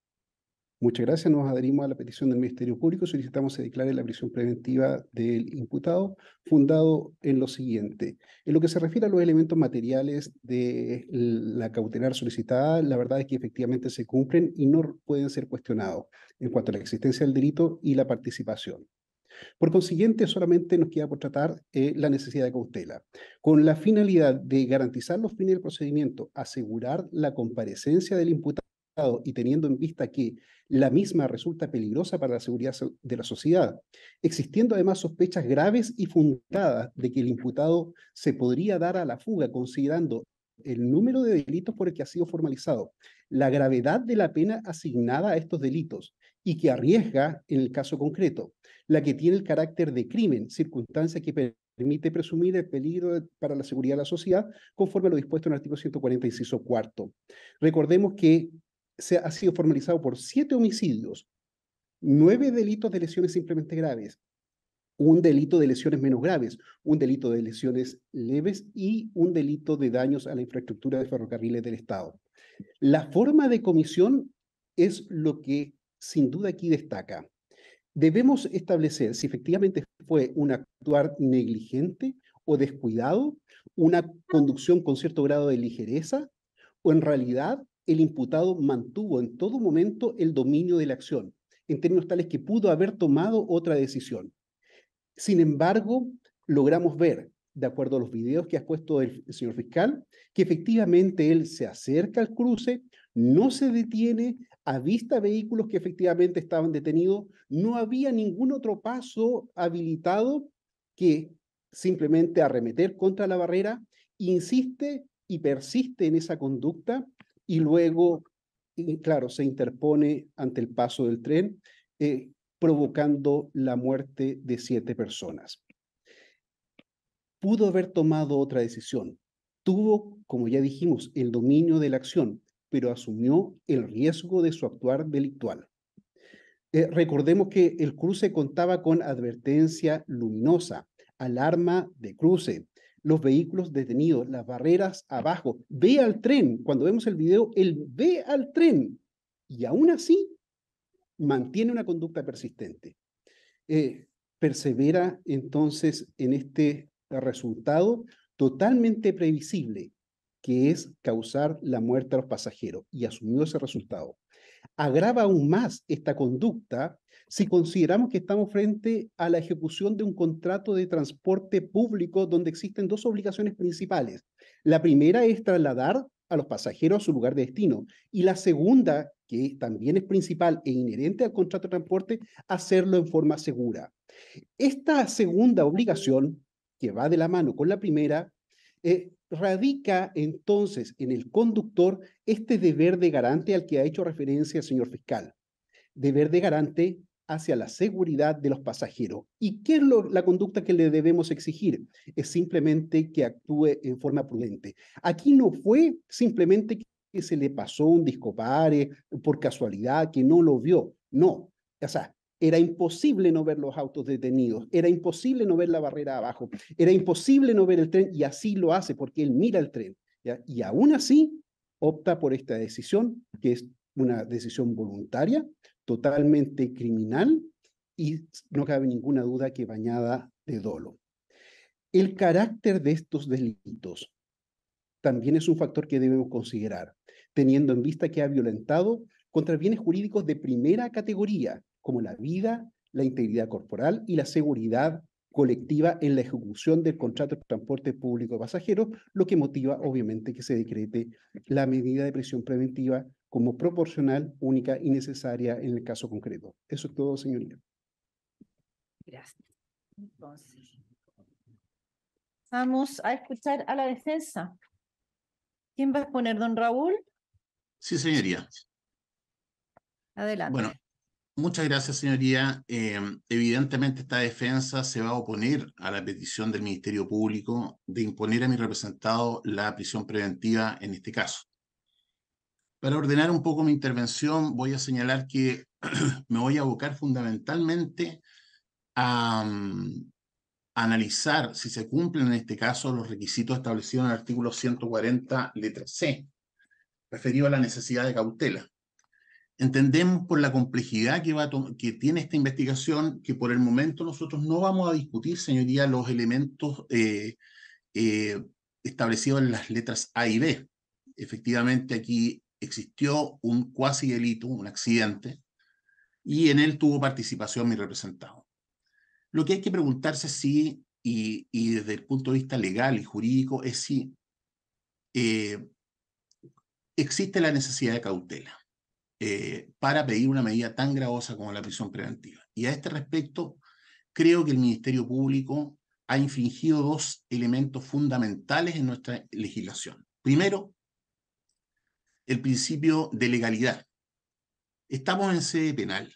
Muchas gracias. Nos adherimos a la petición del Ministerio Público. Solicitamos se declare la prisión preventiva del imputado, fundado en lo siguiente. En lo que se refiere a los elementos materiales de la cautelar solicitada, la verdad es que efectivamente se cumplen y no pueden ser cuestionados en cuanto a la existencia del delito y la participación. Por consiguiente, solamente nos queda por tratar eh, la necesidad de cautela, con la finalidad de garantizar los fines del procedimiento, asegurar la comparecencia del imputado y teniendo en vista que la misma resulta peligrosa para la seguridad de la sociedad, existiendo además sospechas graves y fundadas de que el imputado se podría dar a la fuga considerando el número de delitos por el que ha sido formalizado, la gravedad de la pena asignada a estos delitos y que arriesga, en el caso concreto, la que tiene el carácter de crimen, circunstancia que per- permite presumir el peligro de- para la seguridad de la sociedad, conforme a lo dispuesto en el artículo 140, inciso cuarto. Recordemos que se ha sido formalizado por siete homicidios, nueve delitos de lesiones simplemente graves, un delito de lesiones menos graves, un delito de lesiones leves y un delito de daños a la infraestructura de ferrocarriles del Estado. La forma de comisión es lo que sin duda aquí destaca. Debemos establecer si efectivamente fue un actuar negligente o descuidado, una conducción con cierto grado de ligereza, o en realidad el imputado mantuvo en todo momento el dominio de la acción, en términos tales que pudo haber tomado otra decisión. Sin embargo, logramos ver, de acuerdo a los videos que ha puesto el, señor fiscal, que efectivamente él se acerca al cruce, no se detiene, avista vehículos que efectivamente estaban detenidos, no había ningún otro paso habilitado que simplemente arremeter contra la barrera, insiste y persiste en esa conducta y luego, y claro, se interpone ante el paso del tren, eh, provocando la muerte de siete personas. Pudo haber tomado otra decisión. Tuvo, como ya dijimos, el dominio de la acción, pero asumió el riesgo de su actuar delictual. Eh, recordemos que el cruce contaba con advertencia luminosa, alarma de cruce, los vehículos detenidos, las barreras abajo. Ve al tren. Cuando vemos el video, él ve al tren y aún así mantiene una conducta persistente. Eh, persevera entonces en este resultado totalmente previsible, que es causar la muerte a los pasajeros, y asumió ese resultado. Agrava aún más esta conducta si consideramos que estamos frente a la ejecución de un contrato de transporte público donde existen dos obligaciones principales. La primera es trasladar a los pasajeros a su lugar de destino y la segunda, que también es principal e inherente al contrato de transporte, hacerlo en forma segura. Esta segunda obligación, que va de la mano con la primera, eh, radica entonces en el conductor este deber de garante al que ha hecho referencia el señor fiscal. Deber de garante hacia la seguridad de los pasajeros. ¿Y qué es la conducta que le debemos exigir? Es simplemente que actúe en forma prudente. Aquí no fue simplemente que se le pasó un discopare por casualidad, que no lo vio. No. O sea, era imposible no ver los autos detenidos, era imposible no ver la barrera abajo, era imposible no ver el tren y así lo hace porque él mira el tren. Y aún así opta por esta decisión, que es una decisión voluntaria, totalmente criminal y no cabe ninguna duda que bañada de dolo. El carácter de estos delitos también es un factor que debemos considerar, teniendo en vista que ha violentado contra bienes jurídicos de primera categoría, como la vida, la integridad corporal y la seguridad colectiva en la ejecución del contrato de transporte público de pasajeros, lo que motiva obviamente que se decrete la medida de prisión preventiva como proporcional, única y necesaria en el caso concreto. Eso es todo, señoría. Gracias. Entonces, vamos a escuchar a la defensa. ¿Quién va a exponer, don Raúl? Sí, señoría. Adelante. Bueno, Muchas gracias, señoría. Eh, evidentemente, esta defensa se va a oponer a la petición del Ministerio Público de imponer a mi representado la prisión preventiva en este caso. Para ordenar un poco mi intervención, voy a señalar que me voy a abocar fundamentalmente a, mm, analizar si se cumplen en este caso los requisitos establecidos en el artículo 140, letra C, referido a la necesidad de cautela. Entendemos por la complejidad que, va que tiene esta investigación que por el momento nosotros no vamos a discutir, señoría, los elementos eh, eh, establecidos en las letras A y B. Efectivamente, aquí existió un cuasi delito, un accidente, y en él tuvo participación mi representado. Lo que hay que preguntarse si, y, y desde el punto de vista legal y jurídico, es si eh, existe la necesidad de cautela eh, para pedir una medida tan gravosa como la prisión preventiva. Y a este respecto, creo que el Ministerio Público ha infringido dos elementos fundamentales en nuestra legislación. Primero, el principio de legalidad. Estamos en sede penal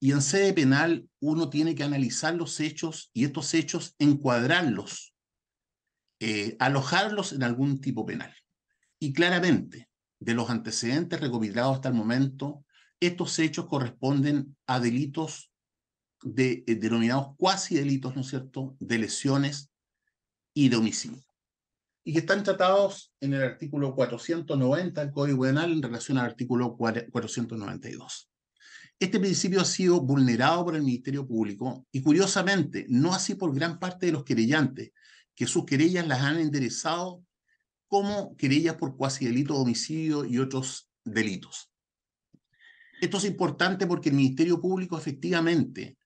y en sede penal uno tiene que analizar los hechos y estos hechos encuadrarlos, eh, alojarlos en algún tipo penal. Y claramente, de los antecedentes recopilados hasta el momento, estos hechos corresponden a delitos de, eh, denominados cuasi delitos, ¿no es cierto?, de lesiones y de homicidio. Y que están tratados en el artículo 490 del Código Penal en relación al artículo 492. Este principio ha sido vulnerado por el Ministerio Público y curiosamente, no así por gran parte de los querellantes, que sus querellas las han enderezado como querellas por cuasi delito de homicidio y otros delitos. Esto es importante porque el Ministerio Público efectivamente,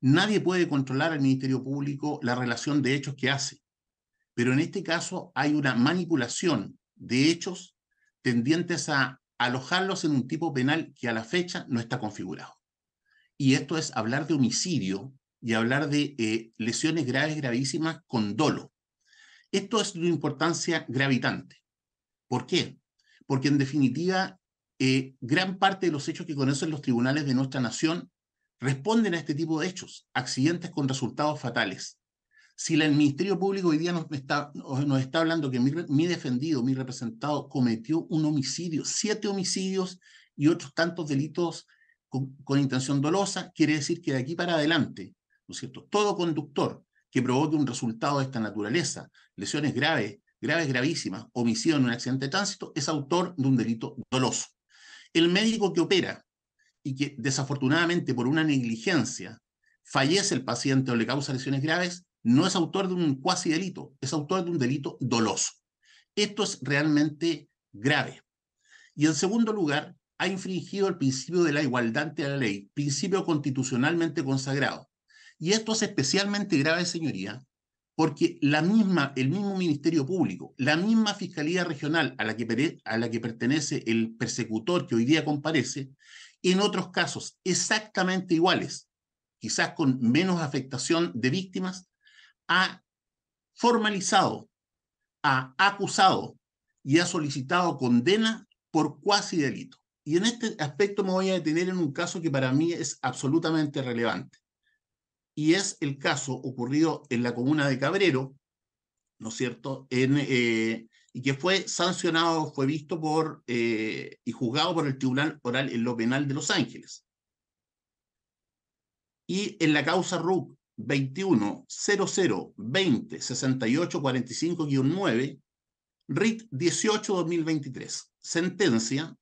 nadie puede controlar al Ministerio Público la relación de hechos que hace, pero en este caso hay una manipulación de hechos tendientes a alojarlos en un tipo penal que a la fecha no está configurado. Y esto es hablar de homicidio y hablar de eh, lesiones graves, gravísimas con dolo. Esto es de importancia gravitante. ¿Por qué? Porque en definitiva, eh, gran parte de los hechos que conocen los tribunales de nuestra nación responden a este tipo de hechos, accidentes con resultados fatales. Si el Ministerio Público hoy día nos está, hablando que mi, defendido, mi representado, cometió un homicidio, siete homicidios y otros tantos delitos con, con intención dolosa, quiere decir que de aquí para adelante, ¿no es cierto? Todo conductor que provoque un resultado de esta naturaleza, lesiones graves, graves, gravísimas, homicidio en un accidente de tránsito, es autor de un delito doloso. El médico que opera y que desafortunadamente por una negligencia fallece el paciente o le causa lesiones graves, no es autor de un cuasi delito, es autor de un delito doloso. Esto es realmente grave. Y en segundo lugar, ha infringido el principio de la igualdad ante la ley, principio constitucionalmente consagrado. Y esto es especialmente grave, señoría, porque la misma, el mismo Ministerio Público, la misma Fiscalía Regional a la, que, a la que pertenece el persecutor que hoy día comparece, en otros casos exactamente iguales, quizás con menos afectación de víctimas, ha formalizado, ha acusado y ha solicitado condena por cuasi delito. Y en este aspecto me voy a detener en un caso que para mí es absolutamente relevante y es el caso ocurrido en la comuna de Cabrero, ¿no es cierto? En, eh, y que fue sancionado, fue visto por eh, y juzgado por el Tribunal Oral en lo Penal de Los Ángeles. Y en la causa RUC 21 00 20 68 45-9, RIT 18 2023, sentencia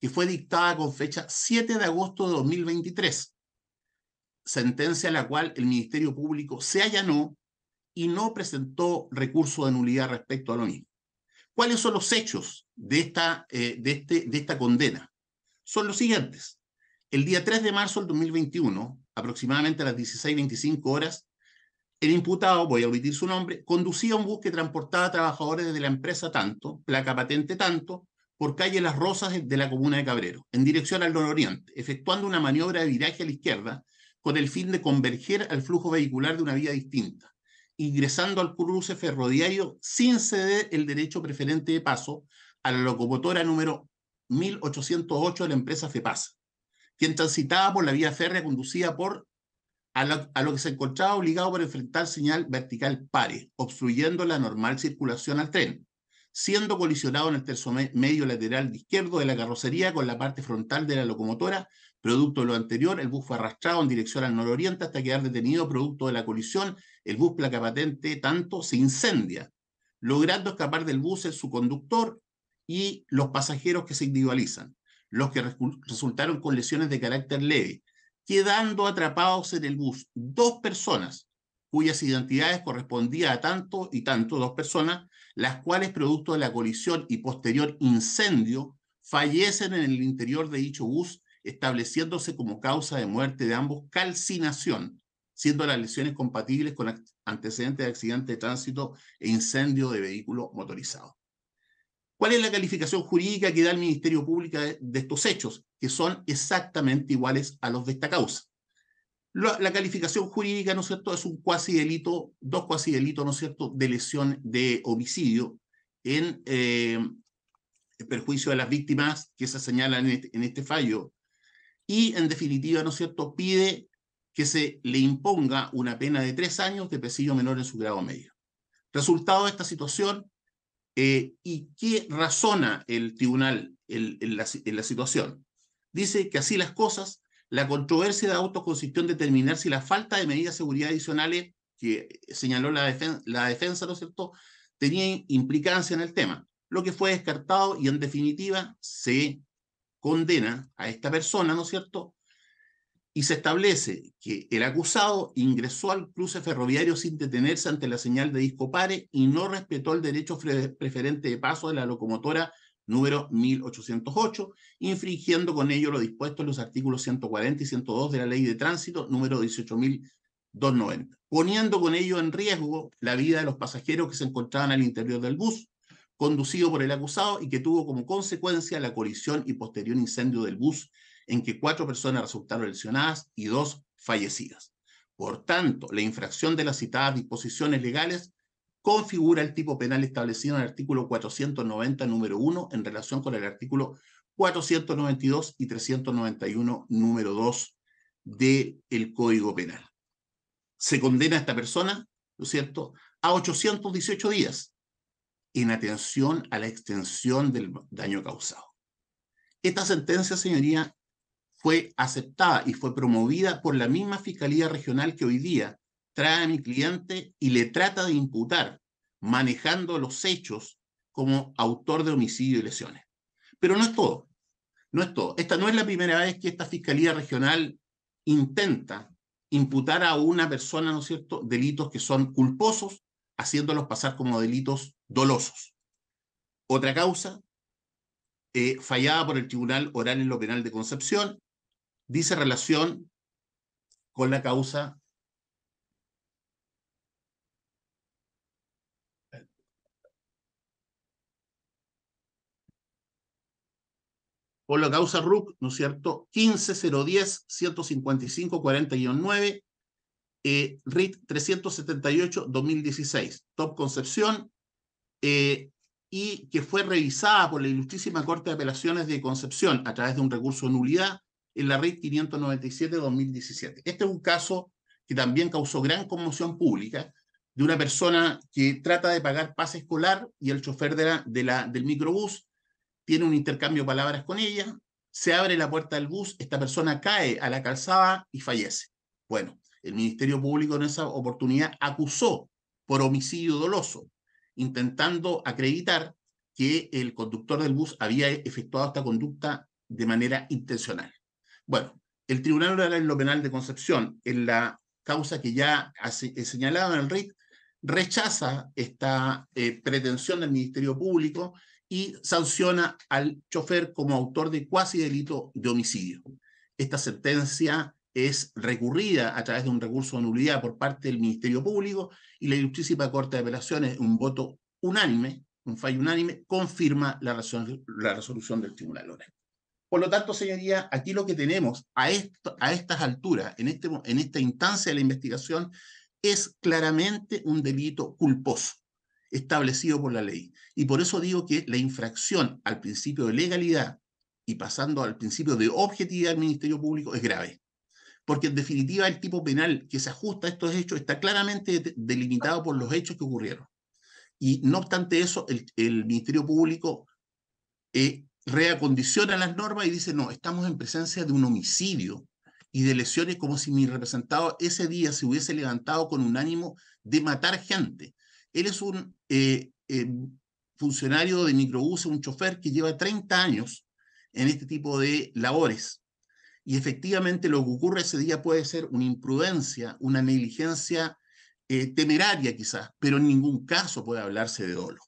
que fue dictada con fecha 7 de agosto de 2023, sentencia a la cual el Ministerio Público se allanó y no presentó recurso de nulidad respecto a lo mismo. ¿Cuáles son los hechos de esta, eh, de, este, de esta condena? Son los siguientes. El día 3 de marzo del 2021, aproximadamente a las 16.25 horas, el imputado, voy a omitir su nombre, conducía un bus que transportaba trabajadores desde la empresa tanto, placa patente tanto, por calle Las Rosas de la comuna de Cabrero, en dirección al nororiente, efectuando una maniobra de viraje a la izquierda con el fin de converger al flujo vehicular de una vía distinta, ingresando al cruce ferroviario sin ceder el derecho preferente de paso a la locomotora número 1808 de la empresa FEPASA, quien transitaba por la vía férrea conducida por a lo, que se encontraba obligado por enfrentar señal vertical pare, obstruyendo la normal circulación al tren, siendo colisionado en el tercio me- medio lateral izquierdo de la carrocería con la parte frontal de la locomotora. Producto de lo anterior, el bus fue arrastrado en dirección al nororiente hasta quedar detenido producto de la colisión. El bus placa patente tanto se incendia, logrando escapar del bus su conductor y los pasajeros que se individualizan, los que resultaron con lesiones de carácter leve, quedando atrapados en el bus dos personas cuyas identidades correspondían a tanto y tanto, dos personas, las cuales producto de la colisión y posterior incendio fallecen en el interior de dicho bus, estableciéndose como causa de muerte de ambos calcinación, siendo las lesiones compatibles con antecedentes de accidente de tránsito e incendio de vehículo motorizado. ¿Cuál es la calificación jurídica que da el Ministerio Público de, estos hechos? Que son exactamente iguales a los de esta causa. La, calificación jurídica, ¿no es cierto?, es un cuasi delito, dos cuasi delitos, ¿no es cierto?, de lesión de homicidio en eh, perjuicio de las víctimas que se señalan en este, en este fallo. Y, en definitiva, ¿no es cierto?, pide que se le imponga una pena de tres años de presidio menor en su grado medio. Resultado de esta situación, eh, ¿y qué razona el tribunal en, la, situación? Dice que así las cosas, la controversia de autos consistió en determinar si la falta de medidas de seguridad adicionales que señaló la, la defensa, ¿no es cierto?, tenía implicancia en el tema, lo que fue descartado y en definitiva se condena a esta persona, ¿no es cierto?, y se establece que el acusado ingresó al cruce ferroviario sin detenerse ante la señal de disco pare y no respetó el derecho preferente de paso de la locomotora número 1808, infringiendo con ello lo dispuesto en los artículos 140 y 102 de la Ley de Tránsito número 18.290, poniendo con ello en riesgo la vida de los pasajeros que se encontraban al interior del bus, conducido por el acusado y que tuvo como consecuencia la colisión y posterior incendio del bus en que cuatro personas resultaron lesionadas y dos fallecidas. Por tanto, la infracción de las citadas disposiciones legales configura el tipo penal establecido en el artículo 490, número 1, en relación con el artículo 492 y 391, número 2 del Código Penal. Se condena a esta persona, ¿no es cierto?, a 818 días en atención a la extensión del daño causado. Esta sentencia, señoría, fue aceptada y fue promovida por la misma Fiscalía Regional que hoy día trae a mi cliente y le trata de imputar, manejando los hechos como autor de homicidio y lesiones. Pero no es todo, no es todo. Esta no es la primera vez que esta Fiscalía Regional intenta imputar a una persona, ¿no es cierto?, delitos que son culposos, haciéndolos pasar como delitos dolosos. Otra causa, eh, fallada por el Tribunal Oral en lo Penal de Concepción, dice relación con la causa por la causa RUC, ¿no es cierto? 15010 155 40-9 eh, RIT 378 2016, Top Concepción, eh, y que fue revisada por la Ilustrísima Corte de Apelaciones de Concepción a través de un recurso de nulidad en la RIT 597-2017. Este es un caso que también causó gran conmoción pública de una persona que trata de pagar pase escolar y el chofer de la, del microbús tiene un intercambio de palabras con ella, se abre la puerta del bus, esta persona cae a la calzada y fallece. Bueno, el Ministerio Público en esa oportunidad acusó por homicidio doloso, intentando acreditar que el conductor del bus había efectuado esta conducta de manera intencional. Bueno, el Tribunal Oral en lo Penal de Concepción, en la causa que ya ha señalado en el RIT, rechaza esta eh, pretensión del Ministerio Público y sanciona al chofer como autor de cuasi delito de homicidio. Esta sentencia es recurrida a través de un recurso de nulidad por parte del Ministerio Público y la Ilustrísima Corte de Apelaciones, un voto unánime, un fallo unánime, confirma la, resolución, la resolución del Tribunal Oral. Por lo tanto, señoría, aquí lo que tenemos a, estas alturas, en, este, en esta instancia de la investigación, es claramente un delito culposo establecido por la ley. Y por eso digo que la infracción al principio de legalidad y pasando al principio de objetividad del Ministerio Público es grave. Porque en definitiva el tipo penal que se ajusta a estos hechos está claramente de- delimitado por los hechos que ocurrieron. Y no obstante eso, el, el Ministerio Público eh, reacondiciona las normas y dice, no, estamos en presencia de un homicidio y de lesiones como si mi representado ese día se hubiese levantado con un ánimo de matar gente. Él es un eh, eh, funcionario de microbús, un chofer que lleva 30 años en este tipo de labores. Y efectivamente lo que ocurre ese día puede ser una imprudencia, una negligencia eh, temeraria quizás, pero en ningún caso puede hablarse de dolo.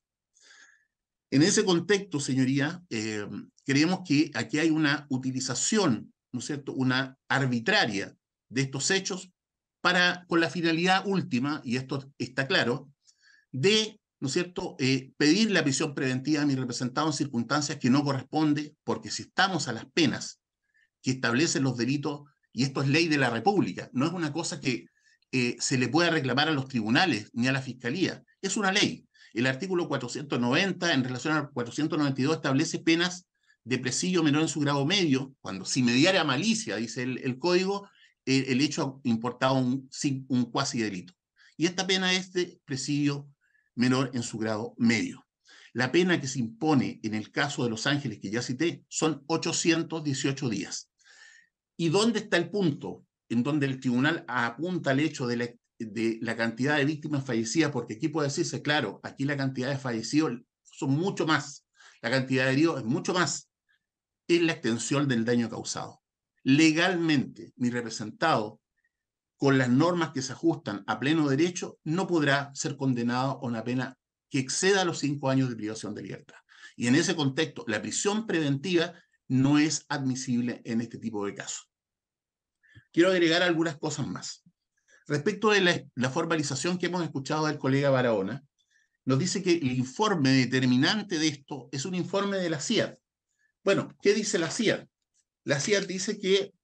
En ese contexto, señoría, eh, creemos que aquí hay una utilización, ¿no es cierto?, una arbitraria de estos hechos para, con la finalidad última, y esto está claro, de, ¿no es cierto?, eh, pedir la prisión preventiva a mi representado en circunstancias que no corresponde, porque si estamos a las penas que establecen los delitos, y esto es ley de la República, no es una cosa que eh, se le pueda reclamar a los tribunales ni a la fiscalía, es una ley. El artículo 490 en relación al 492 establece penas de presidio menor en su grado medio, cuando si mediara malicia, dice el, el código, el hecho importaba un, un cuasi delito. Y esta pena es de presidio menor en su grado medio. La pena que se impone en el caso de Los Ángeles, que ya cité, son 818 días. ¿Y dónde está el punto en donde el tribunal apunta al hecho de la, de la cantidad de víctimas fallecidas? Porque aquí puede decirse, claro, aquí la cantidad de fallecidos son mucho más, la cantidad de heridos es mucho más, es la extensión del daño causado. Legalmente, mi representado, con las normas que se ajustan a pleno derecho, no podrá ser condenado a una pena que exceda los cinco años de privación de libertad. Y en ese contexto, la prisión preventiva no es admisible en este tipo de casos. Quiero agregar algunas cosas más. Respecto de la, formalización que hemos escuchado del colega Barahona, nos dice que el informe determinante de esto es un informe de la CIAD. Bueno, ¿qué dice la CIAD? La CIAD dice que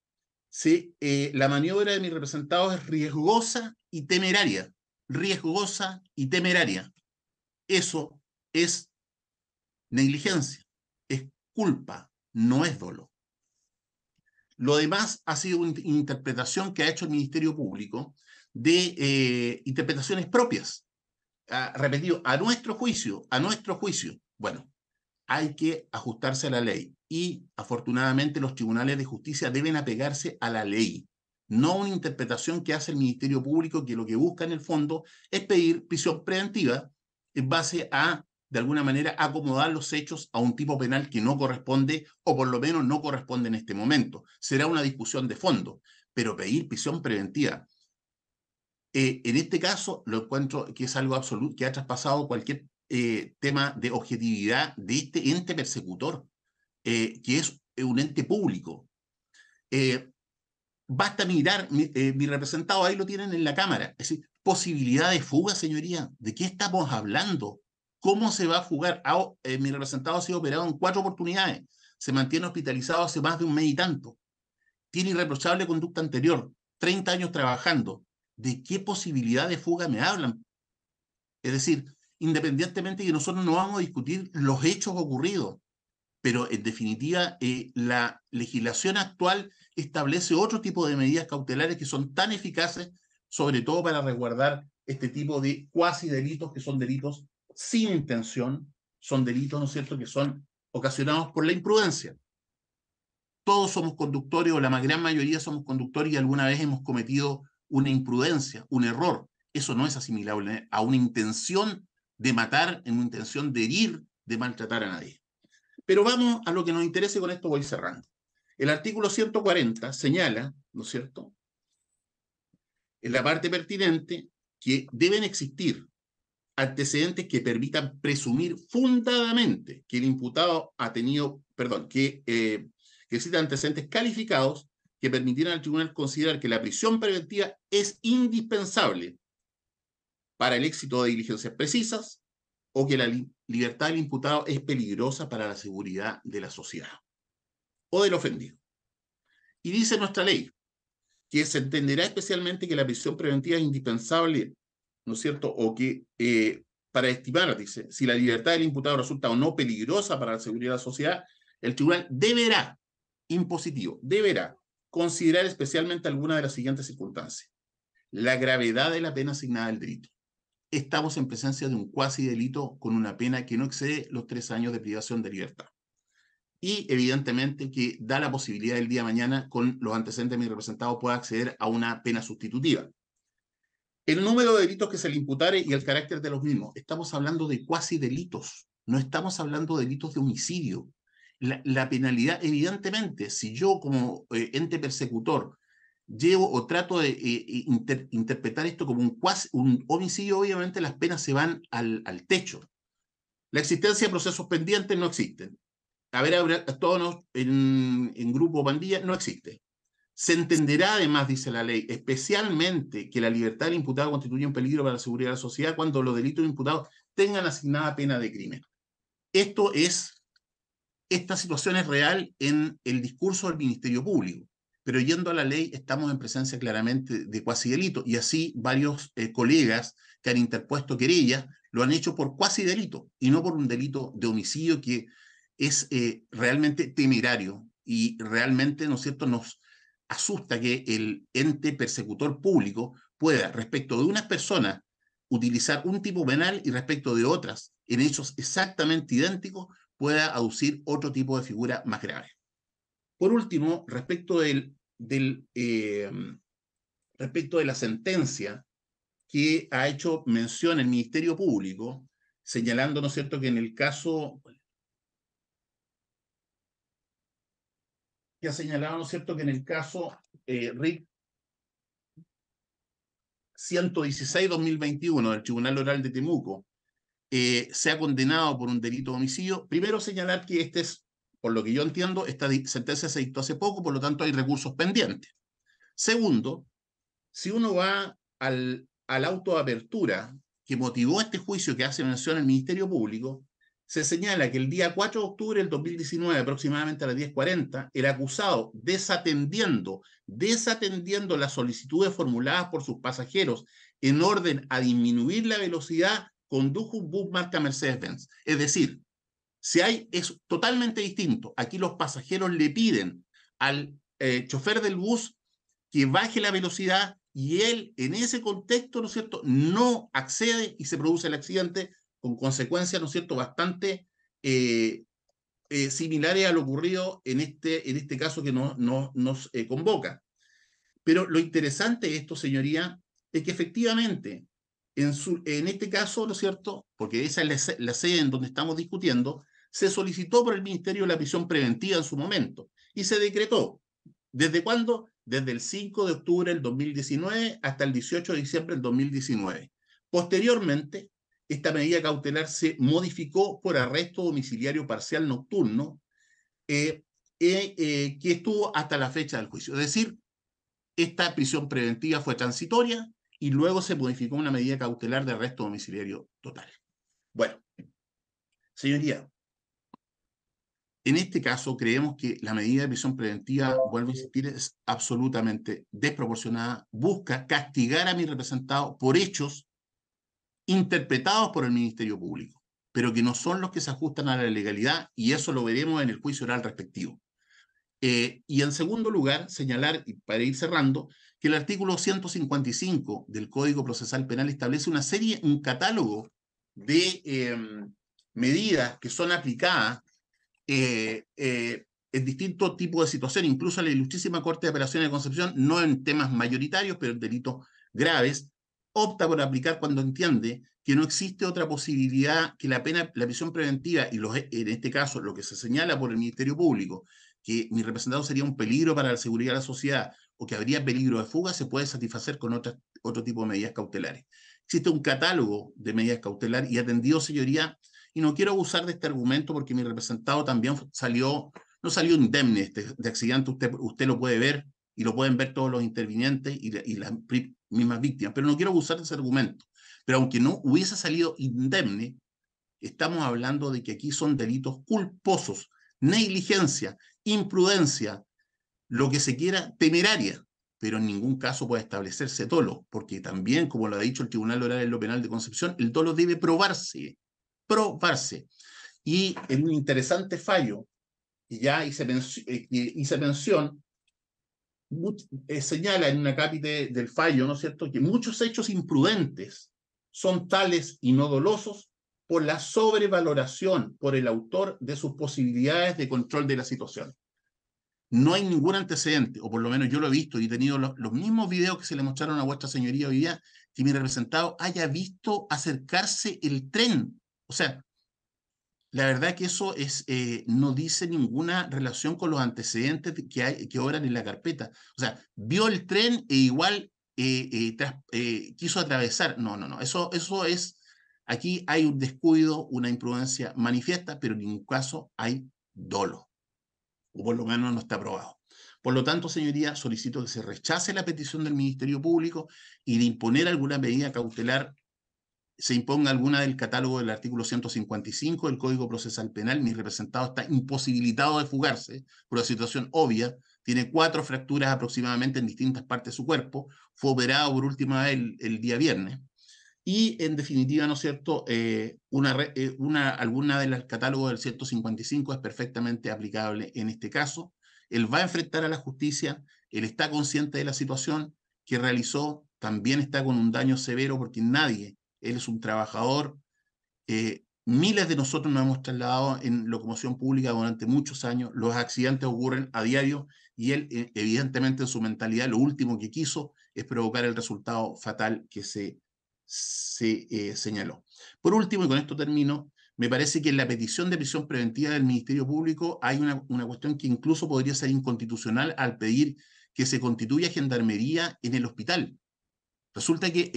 si, eh, la maniobra de mi representado es riesgosa y temeraria. Riesgosa y temeraria. Eso es negligencia, es culpa, no es dolo. Lo demás ha sido una interpretación que ha hecho el Ministerio Público de eh, interpretaciones propias. Repetido, a nuestro juicio, a nuestro juicio. Bueno, hay que ajustarse a la ley y afortunadamente los tribunales de justicia deben apegarse a la ley, no una interpretación que hace el Ministerio Público que lo que busca en el fondo es pedir prisión preventiva en base a, de alguna manera, acomodar los hechos a un tipo penal que no corresponde o por lo menos no corresponde en este momento. Será una discusión de fondo, pero pedir prisión preventiva. Eh, en este caso, lo encuentro que es algo absoluto, que ha traspasado cualquier eh, tema de objetividad de este ente persecutor, eh, que es un ente público. Basta mirar, mi, mi, representado ahí lo tienen en la Cámara, es decir, posibilidad de fuga, señoría, ¿de qué estamos hablando? ¿Cómo se va a fugar? Ah, eh, mi representado ha sido operado en cuatro oportunidades, se mantiene hospitalizado hace más de un mes y tanto, tiene irreprochable conducta anterior, 30 años trabajando, ¿de qué posibilidad de fuga me hablan? Es decir, independientemente de que nosotros no vamos a discutir los hechos ocurridos, pero en definitiva eh, la legislación actual establece otro tipo de medidas cautelares que son tan eficaces, sobre todo para resguardar este tipo de cuasi delitos que son delitos sin intención, son delitos, ¿no es cierto?, que son ocasionados por la imprudencia. Todos somos conductores, o la gran mayoría somos conductores y alguna vez hemos cometido una imprudencia, un error. Eso no es asimilable a una intención de matar, en una intención de herir, de maltratar a nadie. Pero vamos a lo que nos interesa y con esto voy cerrando. El artículo 140 señala, ¿no es cierto?, en la parte pertinente que deben existir antecedentes que permitan presumir fundadamente que el imputado ha tenido, perdón, que, eh, que existen antecedentes calificados que permitieran al tribunal considerar que la prisión preventiva es indispensable para el éxito de diligencias precisas o que la li libertad del imputado es peligrosa para la seguridad de la sociedad o del ofendido. Y dice nuestra ley que se entenderá especialmente que la prisión preventiva es indispensable, ¿no es cierto? O que eh, para estimar, dice, si la libertad del imputado resulta o no peligrosa para la seguridad de la sociedad, el tribunal deberá, impositivo, deberá considerar especialmente alguna de las siguientes circunstancias. La gravedad de la pena asignada al delito. Estamos en presencia de un cuasi delito con una pena que no excede los tres años de privación de libertad. Y evidentemente que da la posibilidad del día de mañana, con los antecedentes de mi representado, pueda acceder a una pena sustitutiva. El número de delitos que se le imputare y el carácter de los mismos. Estamos hablando de cuasi delitos, no estamos hablando de delitos de homicidio. La, penalidad, evidentemente, si yo como eh, ente persecutor llevo o trato de eh, inter, interpretar esto como un, cuasi, un homicidio, obviamente las penas se van al, al techo. La existencia de procesos pendientes no existen. Haber todos en, en grupo pandilla no existe. Se entenderá además, dice la ley, especialmente que la libertad del imputado constituye un peligro para la seguridad de la sociedad cuando los delitos imputados tengan asignada pena de crimen. Esto es, esta situación es real en el discurso del Ministerio Público, pero yendo a la ley estamos en presencia claramente de cuasi delito y así varios eh, colegas que han interpuesto querellas lo han hecho por cuasi delito y no por un delito de homicidio que es eh, realmente temerario y realmente, ¿no es cierto?, nos asusta que el ente persecutor público pueda, respecto de unas personas, utilizar un tipo penal y respecto de otras, en hechos exactamente idénticos, pueda aducir otro tipo de figura más grave. Por último, respecto del, eh, respecto de la sentencia que ha hecho mención el Ministerio Público, señalando, ¿no es cierto?, que en el caso que ha señalado, ¿no es cierto?, que en el caso eh, RIC 116-2021 del Tribunal Oral de Temuco eh, se ha condenado por un delito de homicidio. Primero señalar que este es, por lo que yo entiendo, esta sentencia se dictó hace poco, por lo tanto hay recursos pendientes. Segundo, si uno va al, al auto de apertura que motivó este juicio que hace mención el Ministerio Público, se señala que el día 4 de octubre del 2019, aproximadamente a las 10.40, el acusado, desatendiendo, desatendiendo las solicitudes formuladas por sus pasajeros en orden a disminuir la velocidad, condujo un bus marca Mercedes-Benz. Es decir, si hay, es totalmente distinto. Aquí los pasajeros le piden al eh, chofer del bus que baje la velocidad y él, en ese contexto, ¿no es cierto?, no accede y se produce el accidente con consecuencias, ¿no es cierto?, bastante eh, eh, similares a lo ocurrido en este, en este caso que no, no, nos convoca. Pero lo interesante de esto, señoría, es que efectivamente, en, su, este caso, ¿no es cierto?, porque esa es la, la sede en donde estamos discutiendo, se solicitó por el Ministerio la prisión preventiva en su momento y se decretó. ¿Desde cuándo? Desde el 5 de octubre del 2019 hasta el 18 de diciembre del 2019. Posteriormente, esta medida cautelar se modificó por arresto domiciliario parcial nocturno, eh, eh, eh, que estuvo hasta la fecha del juicio. Es decir, esta prisión preventiva fue transitoria y luego se modificó una medida cautelar de arresto domiciliario total. Bueno, señoría, en este caso creemos que la medida de prisión preventiva, vuelvo a insistir, es absolutamente desproporcionada, busca castigar a mi representado por hechos interpretados por el Ministerio Público, pero que no son los que se ajustan a la legalidad y eso lo veremos en el juicio oral respectivo. Eh, y en segundo lugar, señalar, y para ir cerrando, que el artículo 155 del Código Procesal Penal establece una serie, un catálogo de eh, medidas que son aplicadas eh, eh, en distintos tipos de situaciones, incluso la Ilustrísima Corte de Operaciones de Concepción, no en temas mayoritarios, pero en delitos graves, opta por aplicar cuando entiende que no existe otra posibilidad que la pena, la prisión preventiva, y en este caso lo que se señala por el Ministerio Público, que mi representado sería un peligro para la seguridad de la sociedad o que habría peligro de fuga, se puede satisfacer con otra, otro tipo de medidas cautelares. Existe un catálogo de medidas cautelares y atendido, señoría, y no quiero abusar de este argumento porque mi representado también salió, no salió indemne este, de accidente, usted, usted lo puede ver y lo pueden ver todos los intervinientes y, y las mismas víctimas, pero no quiero abusar de ese argumento. Pero aunque no hubiese salido indemne, estamos hablando de que aquí son delitos culposos, negligencia, imprudencia, lo que se quiera, temeraria, pero en ningún caso puede establecerse dolo, porque también, como lo ha dicho el Tribunal Oral en lo Penal de Concepción, el dolo debe probarse, probarse. Y en un interesante fallo ya hice, eh, hice mención, eh, señala en una cápite del fallo, ¿no es cierto?, que muchos hechos imprudentes son tales y no dolosos por la sobrevaloración por el autor de sus posibilidades de control de la situación. No hay ningún antecedente, o por lo menos yo lo he visto y he tenido los, mismos videos que se le mostraron a vuestra señoría hoy día, que mi representado haya visto acercarse el tren. O sea, la verdad que eso es, eh, no dice ninguna relación con los antecedentes de- que, hay, que obran en la carpeta. O sea, vio el tren e igual eh, eh, eh, quiso atravesar. No, no, no. Eso, eso es, aquí hay un descuido, una imprudencia manifiesta, pero en ningún caso hay dolo. O por lo menos no está aprobado. Por lo tanto, señoría, solicito que se rechace la petición del Ministerio Público y de imponer alguna medida cautelar se imponga alguna del catálogo del artículo 155 del Código Procesal Penal, mi representado está imposibilitado de fugarse por una situación obvia, tiene cuatro fracturas aproximadamente en distintas partes de su cuerpo, fue operado por última vez el, el día viernes, y en definitiva, ¿no es cierto?, eh, una, eh, una, alguna del catálogo del 155 es perfectamente aplicable en este caso, él va a enfrentar a la justicia, él está consciente de la situación que realizó, también está con un daño severo porque nadie él es un trabajador. eh, miles de nosotros nos hemos trasladado en locomoción pública durante muchos años. Los accidentes ocurren a diario y él, eh, evidentemente, en su mentalidad, lo último que quiso es provocar el resultado fatal que se, se eh, señaló. Por último, y con esto termino, me parece que en la petición de prisión preventiva del Ministerio Público hay una, cuestión que incluso podría ser inconstitucional al pedir que se constituya gendarmería en el hospital. Resulta que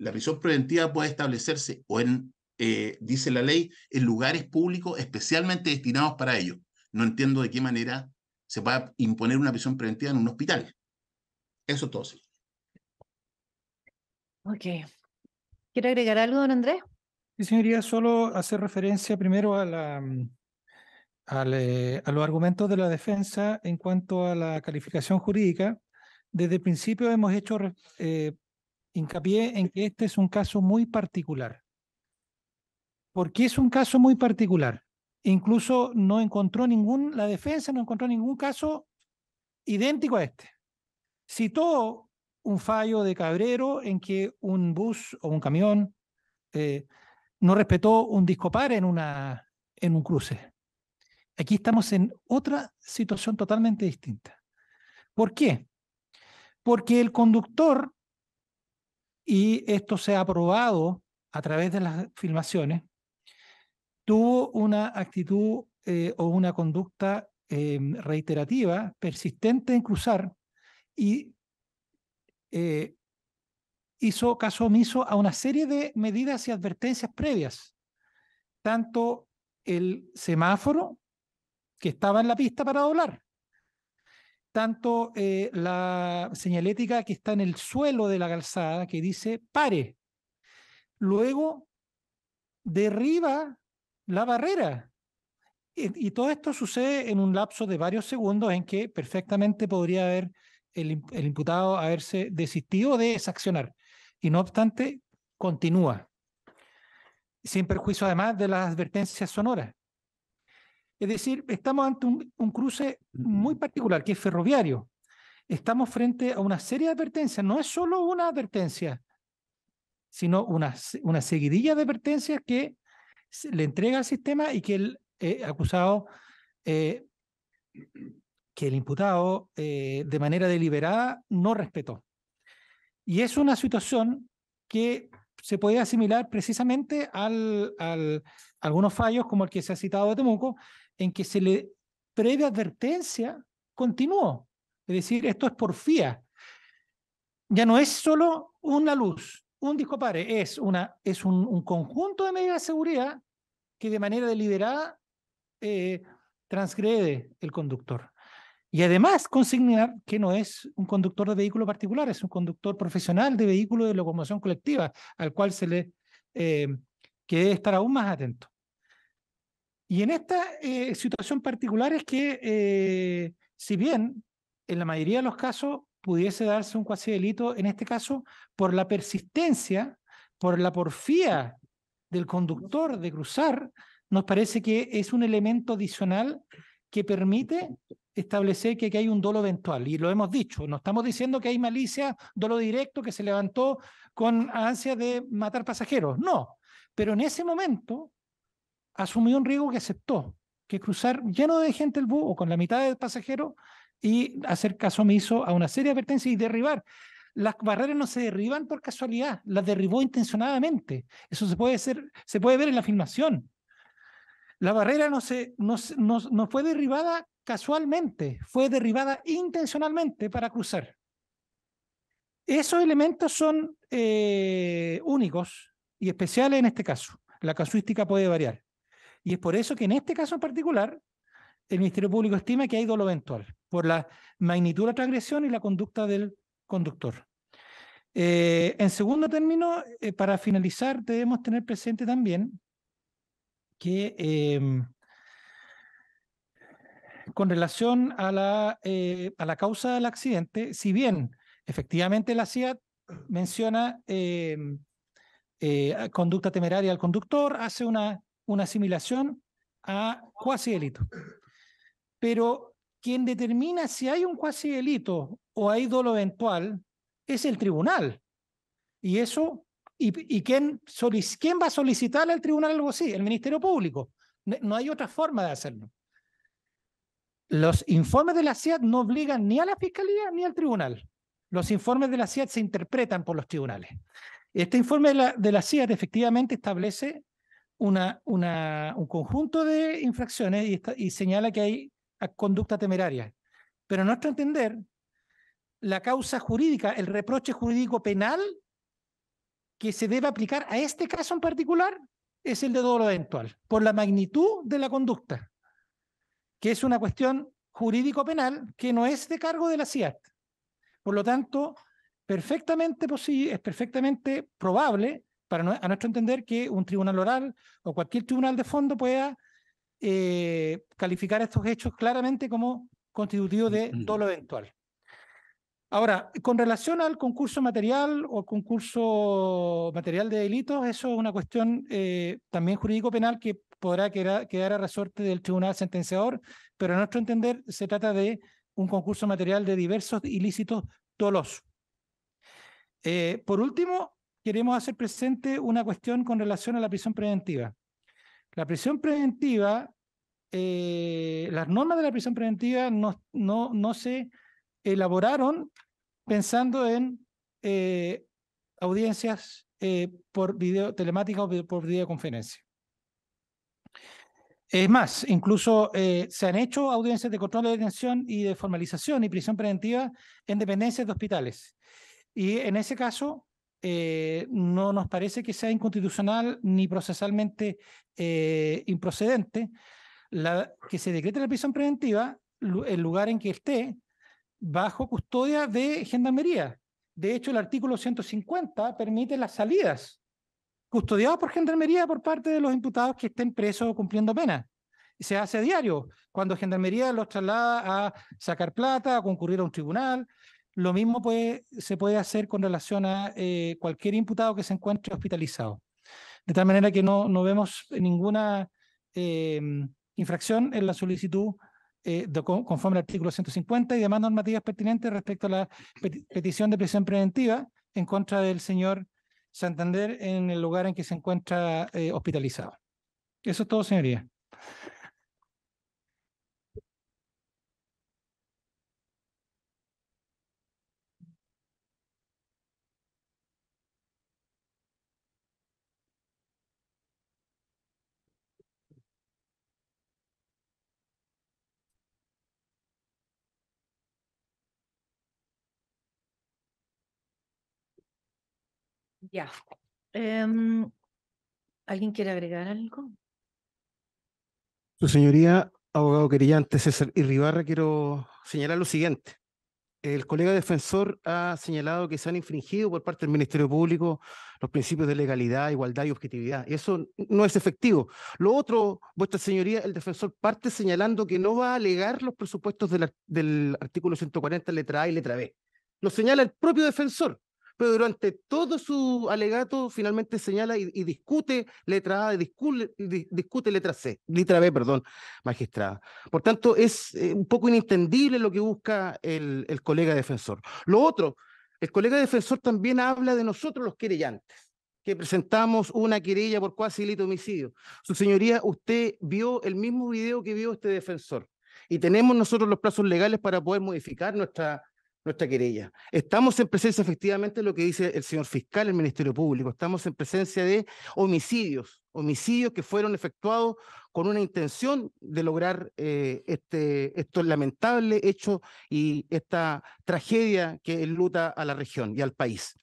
la prisión preventiva puede establecerse o en, eh, dice la ley, en lugares públicos especialmente destinados para ello. No entiendo de qué manera se va imponer una prisión preventiva en un hospital. Eso es todo. Ok. ¿Quiere agregar algo, don Andrés? Sí, señoría, solo hacer referencia primero a, la, mm, eh, a los argumentos de la defensa en cuanto a la calificación jurídica. Desde el principio hemos hecho eh, hincapié en que este es un caso muy particular. ¿Por qué es un caso muy particular? Incluso no encontró ningún, la defensa no encontró ningún caso idéntico a este. Citó un fallo de Cabrero en que un bus o un camión eh, no respetó un discopar en, una, en un cruce. Aquí estamos en otra situación totalmente distinta. ¿Por qué? Porque el conductor, y esto se ha aprobado a través de las filmaciones, tuvo una actitud eh, o una conducta eh, reiterativa, persistente en cruzar y eh, hizo caso omiso a una serie de medidas y advertencias previas. Tanto el semáforo que estaba en la pista para doblar, tanto eh, la señalética que está en el suelo de la calzada que dice pare. Luego derriba la barrera. Y, y todo esto sucede en un lapso de varios segundos en que perfectamente podría haber el, el imputado haberse desistido de desaccionar. Y no obstante, continúa, sin perjuicio además de las advertencias sonoras. Es decir, estamos ante un, cruce muy particular, que es ferroviario. Estamos frente a una serie de advertencias. No es solo una advertencia, sino una, una seguidilla de advertencias que le entrega al sistema y que el eh, acusado, eh, que el imputado eh, de manera deliberada no respetó. Y es una situación que se puede asimilar precisamente al, al- algunos fallos como el que se ha citado de Temuco, en que se le previa advertencia continuó. Es decir, esto es porfía. Ya no es solo una luz, un disco pare, es, una, es un, un conjunto de medidas de seguridad que de manera deliberada eh, transgrede el conductor. Y además consignar que no es un conductor de vehículo particular, es un conductor profesional de vehículo de locomoción colectiva, al cual se le eh, que debe estar aún más atento. Y en esta eh, situación particular es que, eh, si bien en la mayoría de los casos pudiese darse un cuasi delito, en este caso, por la persistencia, por la porfía del conductor de cruzar, nos parece que es un elemento adicional que permite establecer que hay un dolo eventual. Y lo hemos dicho, no estamos diciendo que hay malicia, dolo directo que se levantó con ansia de matar pasajeros. No, pero en ese momento asumió un riesgo que aceptó, que cruzar lleno de gente el bus o con la mitad de pasajeros y hacer caso omiso a una serie de advertencias y derribar. Las barreras no se derriban por casualidad, las derribó intencionadamente. Eso se puede, se puede ver en la filmación. La barrera no, se, no, no, no fue derribada casualmente, fue derribada intencionalmente para cruzar. Esos elementos son eh, únicos y especiales en este caso. La casuística puede variar. Y es por eso que en este caso en particular, el Ministerio Público estima que hay dolo eventual, por la magnitud de la transgresión y la conducta del conductor. Eh, en segundo término, eh, para finalizar, debemos tener presente también que em, con relación a la, eh, a la causa del accidente, si bien efectivamente la CIAT menciona em, eh, conducta temeraria al conductor, hace una, una asimilación a cuasi delito. Pero quien determina si hay un cuasi delito o hay dolo eventual es el tribunal. Y eso, ¿y, quién, va a solicitar al tribunal algo así? El Ministerio Público. No hay otra forma de hacerlo. Los informes de la CIAT no obligan ni a la Fiscalía ni al tribunal. Los informes de la CIAT se interpretan por los tribunales. Este informe de la, de CIAT efectivamente establece un conjunto de infracciones y, y señala que hay conducta temeraria. Pero a nuestro entender, la causa jurídica, el reproche jurídico penal que se debe aplicar a este caso en particular es el de dolo eventual, por la magnitud de la conducta, que es una cuestión jurídico-penal que no es de cargo de la CIAT. Por lo tanto, perfectamente es perfectamente probable, para nue- a nuestro entender, que un tribunal oral o cualquier tribunal de fondo pueda eh, calificar estos hechos claramente como constitutivos de dolo eventual. Ahora, con relación al concurso material o concurso material de delitos, eso es una cuestión eh, también jurídico-penal que podrá quedar, quedar a resorte del tribunal sentenciador, pero a nuestro entender se trata de un concurso material de diversos ilícitos dolosos. Eh, por último, queremos hacer presente una cuestión con relación a la prisión preventiva. La prisión preventiva, eh, las normas de la prisión preventiva no, no, no se elaboraron pensando en eh, audiencias eh, por video telemática o por videoconferencia. Es más, incluso eh, se han hecho audiencias de control de detención y de formalización y prisión preventiva en dependencias de hospitales. Y en ese caso, eh, no nos parece que sea inconstitucional ni procesalmente eh, improcedente la, que se decrete la prisión preventiva el lugar en que esté bajo custodia de gendarmería. De hecho, el artículo 150 permite las salidas custodiados por gendarmería por parte de los imputados que estén presos o cumpliendo pena. Se hace diario, cuando gendarmería los traslada a sacar plata, a concurrir a un tribunal. Lo mismo se puede hacer con relación a eh, cualquier imputado que se encuentre hospitalizado. De tal manera que no, no vemos ninguna eh, infracción en la solicitud eh, conforme al artículo 150 y demás normativas pertinentes respecto a la peti- petición de prisión preventiva en contra del señor Santander en el lugar en que se encuentra eh, hospitalizado. Eso es todo, señoría. Ya. Em, ¿Alguien quiere agregar algo? Su señoría, abogado querellante César Irribarra, quiero señalar lo siguiente. El colega defensor ha señalado que se han infringido por parte del Ministerio Público los principios de legalidad, igualdad y objetividad. Y eso no es efectivo. Lo otro, vuestra señoría, el defensor parte señalando que no va a alegar los presupuestos del, ar- del artículo 140, letra A y letra B. Lo señala el propio defensor. Pero durante todo su alegato finalmente señala y, y discute letra A, discute, discute letra C, letra B, perdón, magistrada. Por tanto, es eh, un poco inintendible lo que busca el, el colega defensor. Lo otro, el colega defensor también habla de nosotros los querellantes, que presentamos una querella por cuasi delito de homicidio. Su señoría, usted vio el mismo video que vio este defensor y tenemos nosotros los plazos legales para poder modificar nuestra, nuestra querella. Estamos en presencia efectivamente de lo que dice el señor fiscal, el Ministerio Público. Estamos en presencia de homicidios, homicidios que fueron efectuados con una intención de lograr eh, este, estos lamentables hechos y esta tragedia que enluta a la región y al país.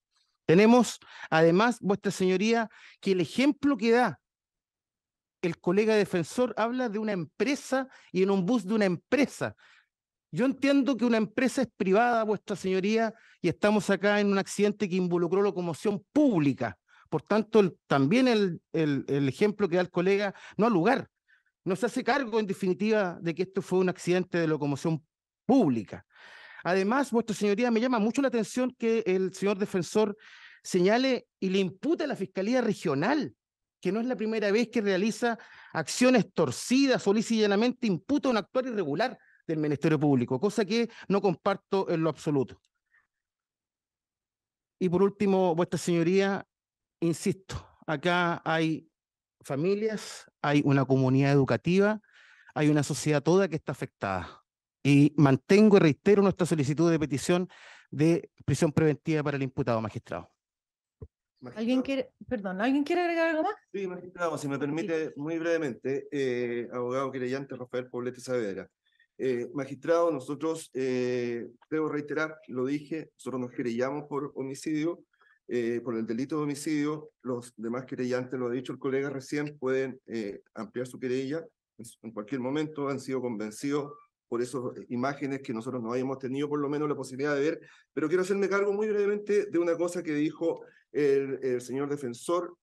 Tenemos, además, vuestra señoría, que el ejemplo que da el colega defensor habla de una empresa y en un bus de una empresa. Yo entiendo que una empresa es privada, vuestra señoría, y estamos acá en un accidente que involucró locomoción pública. Por tanto, también el, ejemplo que da el colega no ha lugar. No se hace cargo, en definitiva, de que esto fue un accidente de locomoción pública. Además, vuestra señoría, me llama mucho la atención que el señor defensor señale y le impute a la Fiscalía Regional que no es la primera vez que realiza acciones torcidas o llanamente imputa un actuar irregular del Ministerio Público, cosa que no comparto en lo absoluto. Y por último, vuestra señoría, insisto, acá hay familias, hay una comunidad educativa, hay una sociedad toda que está afectada. Y mantengo y reitero nuestra solicitud de petición de prisión preventiva para el imputado magistrado. ¿Alguien quiere, perdón, ¿alguien quiere agregar algo más? Sí, magistrado, si me permite muy brevemente, eh, abogado querellante Rafael Poblete Saavedra. Eh, magistrado, nosotros, eh, debo reiterar, lo dije, nosotros nos querellamos por homicidio, eh, por el delito de homicidio, los demás querellantes, lo ha dicho el colega recién, pueden eh, ampliar su querella en cualquier momento, han sido convencidos por esas imágenes que nosotros no habíamos tenido por lo menos la posibilidad de ver, pero quiero hacerme cargo muy brevemente de una cosa que dijo el señor defensor,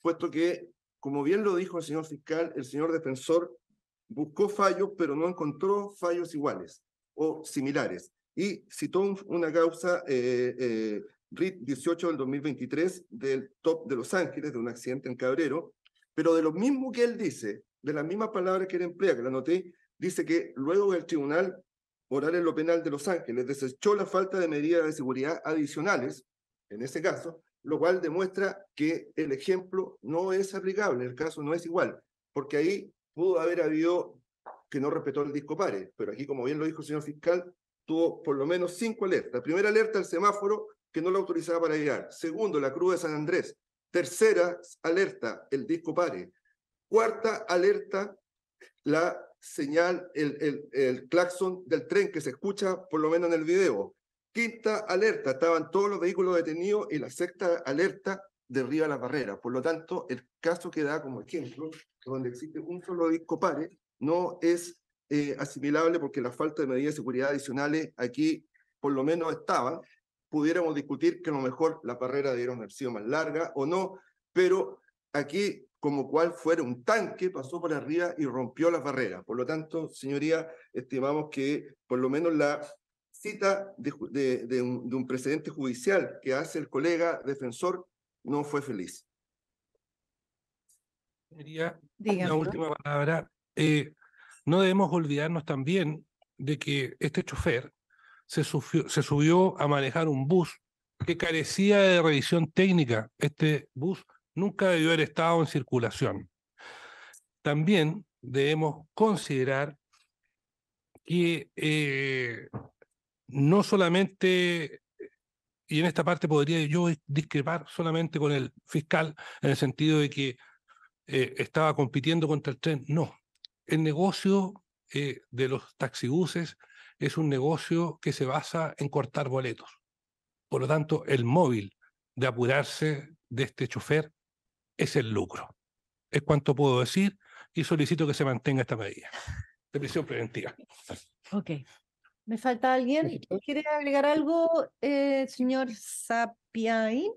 puesto que, como bien lo dijo el señor fiscal, el señor defensor buscó fallos, pero no encontró fallos iguales o similares. Y citó un- una causa, eh, eh, RIT 18 del 2023, del top de Los Ángeles, de un accidente en Cabrero, pero de lo mismo que él dice, de las mismas palabras que él emplea, que la anoté, dice que luego del Tribunal Oral en lo Penal de Los Ángeles desechó la falta de medidas de seguridad adicionales, en ese caso, lo cual demuestra que el ejemplo no es aplicable, el caso no es igual, porque ahí pudo haber habido que no respetó el disco pare, pero aquí, como bien lo dijo el señor fiscal, tuvo por lo menos cinco alertas. Primera alerta, el semáforo que no lo autorizaba para girar. Segundo, la Cruz de San Andrés. Tercera alerta, el disco pare. Cuarta alerta, la señal, el, el, el claxon del tren que se escucha por lo menos en el video. Quinta alerta, estaban todos los vehículos detenidos y la sexta alerta derriba la barrera. Por lo tanto, el caso que da como ejemplo, donde existe un solo disco pare, no es eh, asimilable porque la falta de medidas de seguridad adicionales aquí por lo menos estaban. Pudiéramos discutir que a lo mejor la barrera debieron haber sido más larga o no, pero aquí como cual fuera un tanque, pasó por arriba y rompió las barreras. Por lo tanto, señoría, estimamos que por lo menos la cita de, de- de un, de un precedente judicial que hace el colega defensor no fue feliz. Sería la última palabra. Eh, no debemos olvidarnos también de que este chofer se, subió- se subió a manejar un bus que carecía de revisión técnica. Este bus nunca debió haber estado en circulación. También debemos considerar que eh, no solamente, y en esta parte podría yo discrepar solamente con el fiscal, en el sentido de que eh, estaba compitiendo contra el tren. No, el negocio eh, de los taxibuses es un negocio que se basa en cortar boletos. Por lo tanto, el móvil de apurarse de este chofer es el lucro. Es cuanto puedo decir y solicito que se mantenga esta medida de prisión preventiva. Ok. ¿Me falta alguien? ¿Quiere agregar algo, eh, señor Sapiain?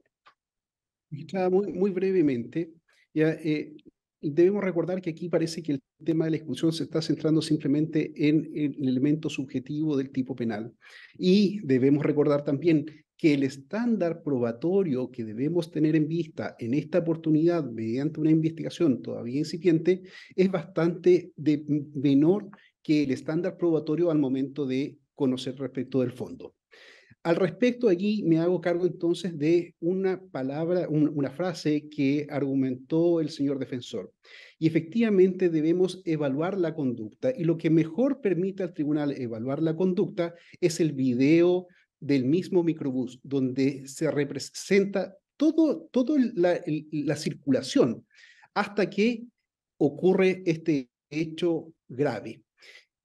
Muy, muy brevemente, ya, eh, debemos recordar que aquí parece que el tema de la exclusión se está centrando simplemente en el elemento subjetivo del tipo penal. Y debemos recordar también que el estándar probatorio que debemos tener en vista en esta oportunidad mediante una investigación todavía incipiente es bastante de menor que el estándar probatorio al momento de conocer respecto del fondo. Al respecto, allí me hago cargo entonces de una palabra, una frase que argumentó el señor defensor. Y efectivamente debemos evaluar la conducta. Y lo que mejor permite al tribunal evaluar la conducta es el video del mismo microbús, donde se representa la, la circulación hasta que ocurre este hecho grave.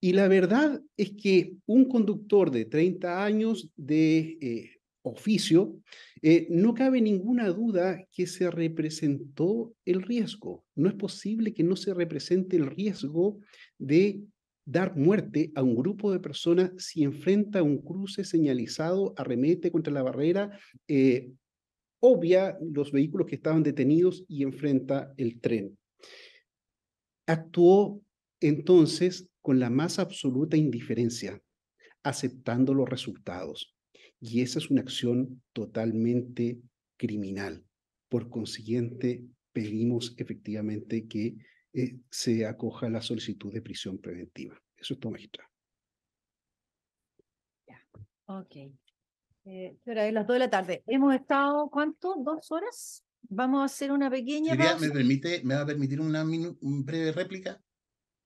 Y la verdad es que un conductor de 30 años de eh, oficio, eh, no cabe ninguna duda que se representó el riesgo. No es posible que no se represente el riesgo de dar muerte a un grupo de personas si enfrenta un cruce señalizado, arremete contra la barrera, eh, obvia los vehículos que estaban detenidos y enfrenta el tren. Actuó entonces con la más absoluta indiferencia, aceptando los resultados. Y esa es una acción totalmente criminal. Por consiguiente, pedimos efectivamente que eh, se acoja la solicitud de prisión preventiva. Eso es todo, magistrado. Ya, ok. Eh, es las dos de la tarde. Hemos estado, ¿cuánto? ¿Dos horas? Vamos a hacer una pequeña ¿me, permite, ¿Me va a permitir una breve réplica?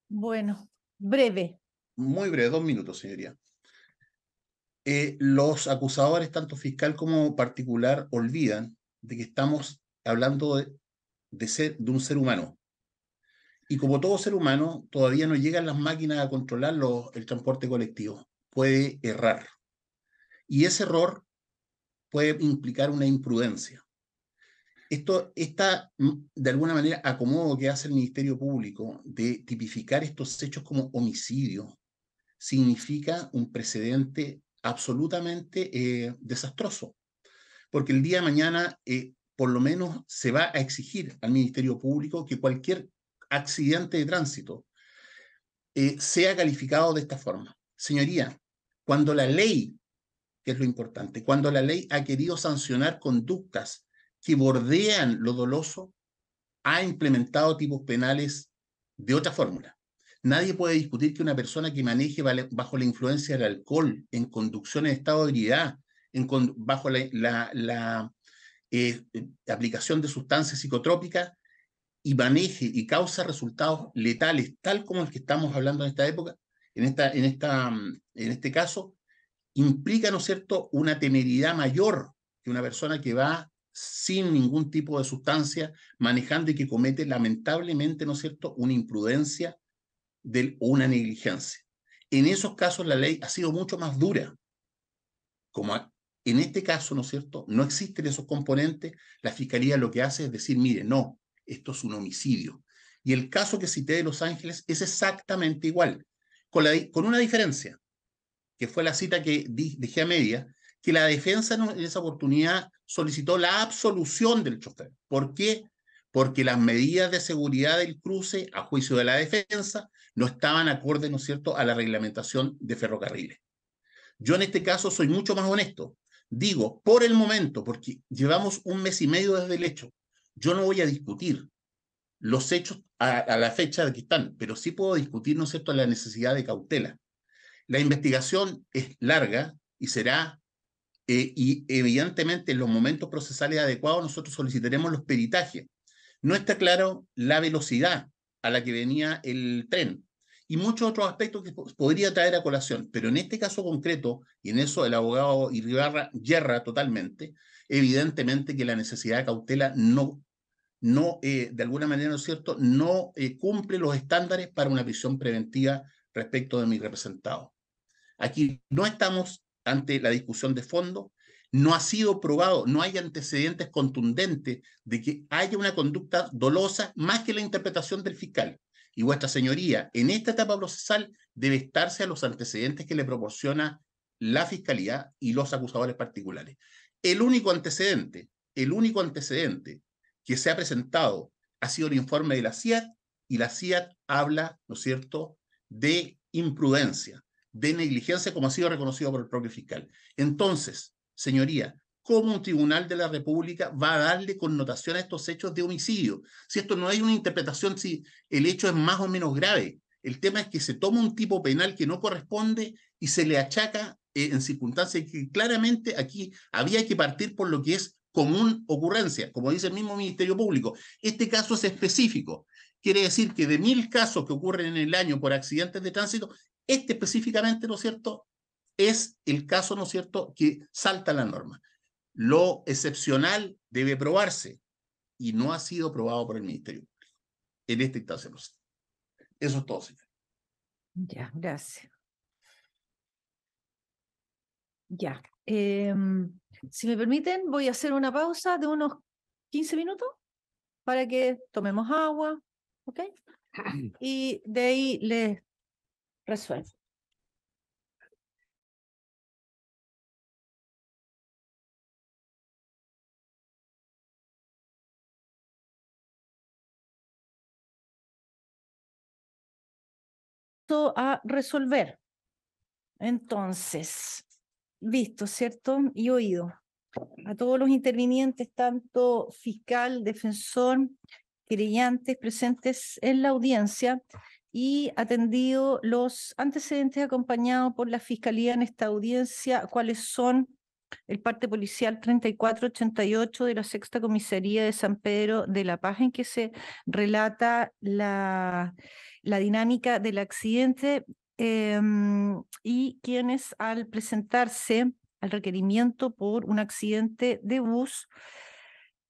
Bueno, Breve. Muy breve, dos minutos, señoría. Eh, los acusadores, tanto fiscal como particular, olvidan de que estamos hablando de, de un ser humano. Y como todo ser humano, todavía no llegan las máquinas a controlar el transporte colectivo. Puede errar. Y ese error puede implicar una imprudencia. Esto, está mm, de alguna manera, acomodo que hace el Ministerio Público de tipificar estos hechos como homicidio, significa un precedente absolutamente eh, desastroso. Porque el día de mañana, eh, por lo menos, se va a exigir al Ministerio Público que cualquier accidente de tránsito eh, sea calificado de esta forma. Señoría, cuando la ley, que es lo importante, cuando la ley ha querido sancionar conductas que bordean lo doloso, ha implementado tipos penales de otra fórmula. Nadie puede discutir que una persona que maneje bajo la influencia del alcohol, en conducción en estado de ebriedad, en bajo la, eh, aplicación de sustancias psicotrópicas y maneje y causa resultados letales, tal como el que estamos hablando en esta época, en, esta, en, esta, en este caso, implica, ¿no es cierto?, una temeridad mayor que una persona que va sin ningún tipo de sustancia, manejando y que comete lamentablemente, ¿no es cierto?, una imprudencia del, o una negligencia. En esos casos la ley ha sido mucho más dura. Como en este caso, ¿no es cierto?, no existen esos componentes, la Fiscalía lo que hace es decir, mire, no, esto es un homicidio. Y el caso que cité de Los Ángeles es exactamente igual, con, la, con una diferencia, que fue la cita que dejé a media, que la defensa en esa oportunidad solicitó la absolución del chofer. ¿Por qué? Porque las medidas de seguridad del cruce, a juicio de la defensa, no estaban acordes, ¿no es cierto?, a la reglamentación de ferrocarriles. Yo en este caso soy mucho más honesto. Digo, por el momento, porque llevamos un mes y medio desde el hecho, yo no voy a discutir los hechos a, la fecha de que están, pero sí puedo discutir, ¿no es cierto?, la necesidad de cautela. La investigación es larga y será eh, y evidentemente en los momentos procesales adecuados nosotros solicitaremos los peritajes. No está claro la velocidad a la que venía el tren y muchos otros aspectos que podría traer a colación, pero en este caso concreto, y en eso el abogado Irribarra yerra totalmente, evidentemente que la necesidad de cautela no, no eh, de alguna manera, ¿no es cierto?, no eh, cumple los estándares para una prisión preventiva respecto de mi representado. Aquí no estamos ante la discusión de fondo, no ha sido probado, no hay antecedentes contundentes de que haya una conducta dolosa más que la interpretación del fiscal. Y vuestra señoría, en esta etapa procesal debe estarse a los antecedentes que le proporciona la fiscalía y los acusadores particulares. El único antecedente, el único antecedente que se ha presentado ha sido el informe de la CIAT y la CIAT habla, ¿no es cierto?, de imprudencia de negligencia como ha sido reconocido por el propio fiscal. Entonces, señoría, ¿cómo un tribunal de la República va a darle connotación a estos hechos de homicidio? Si esto no hay una interpretación, si el hecho es más o menos grave. El tema es que se toma un tipo penal que no corresponde y se le achaca eh, en circunstancias que claramente aquí había que partir por lo que es común ocurrencia, como dice el mismo Ministerio Público. Este caso es específico. Quiere decir que de mil casos que ocurren en el año por accidentes de tránsito, este específicamente, ¿no es cierto?, es el caso, ¿no es cierto?, que salta la norma. Lo excepcional debe probarse y no ha sido probado por el Ministerio Público en esta instancia. Eso es todo, señor. Ya, gracias. Ya. em, si me permiten, voy a hacer una pausa de unos 15 minutos para que tomemos agua, ¿ok? Y de ahí les resuelvo. A resolver. Entonces, visto, ¿cierto? Y oído a todos los intervinientes, tanto fiscal, defensor, querellantes presentes en la audiencia y atendido los antecedentes acompañados por la fiscalía en esta audiencia, cuáles son el parte policial 3488 de la sexta comisaría de San Pedro de la Paz, en que se relata la, la dinámica del accidente em, y quienes al presentarse al requerimiento por un accidente de bus,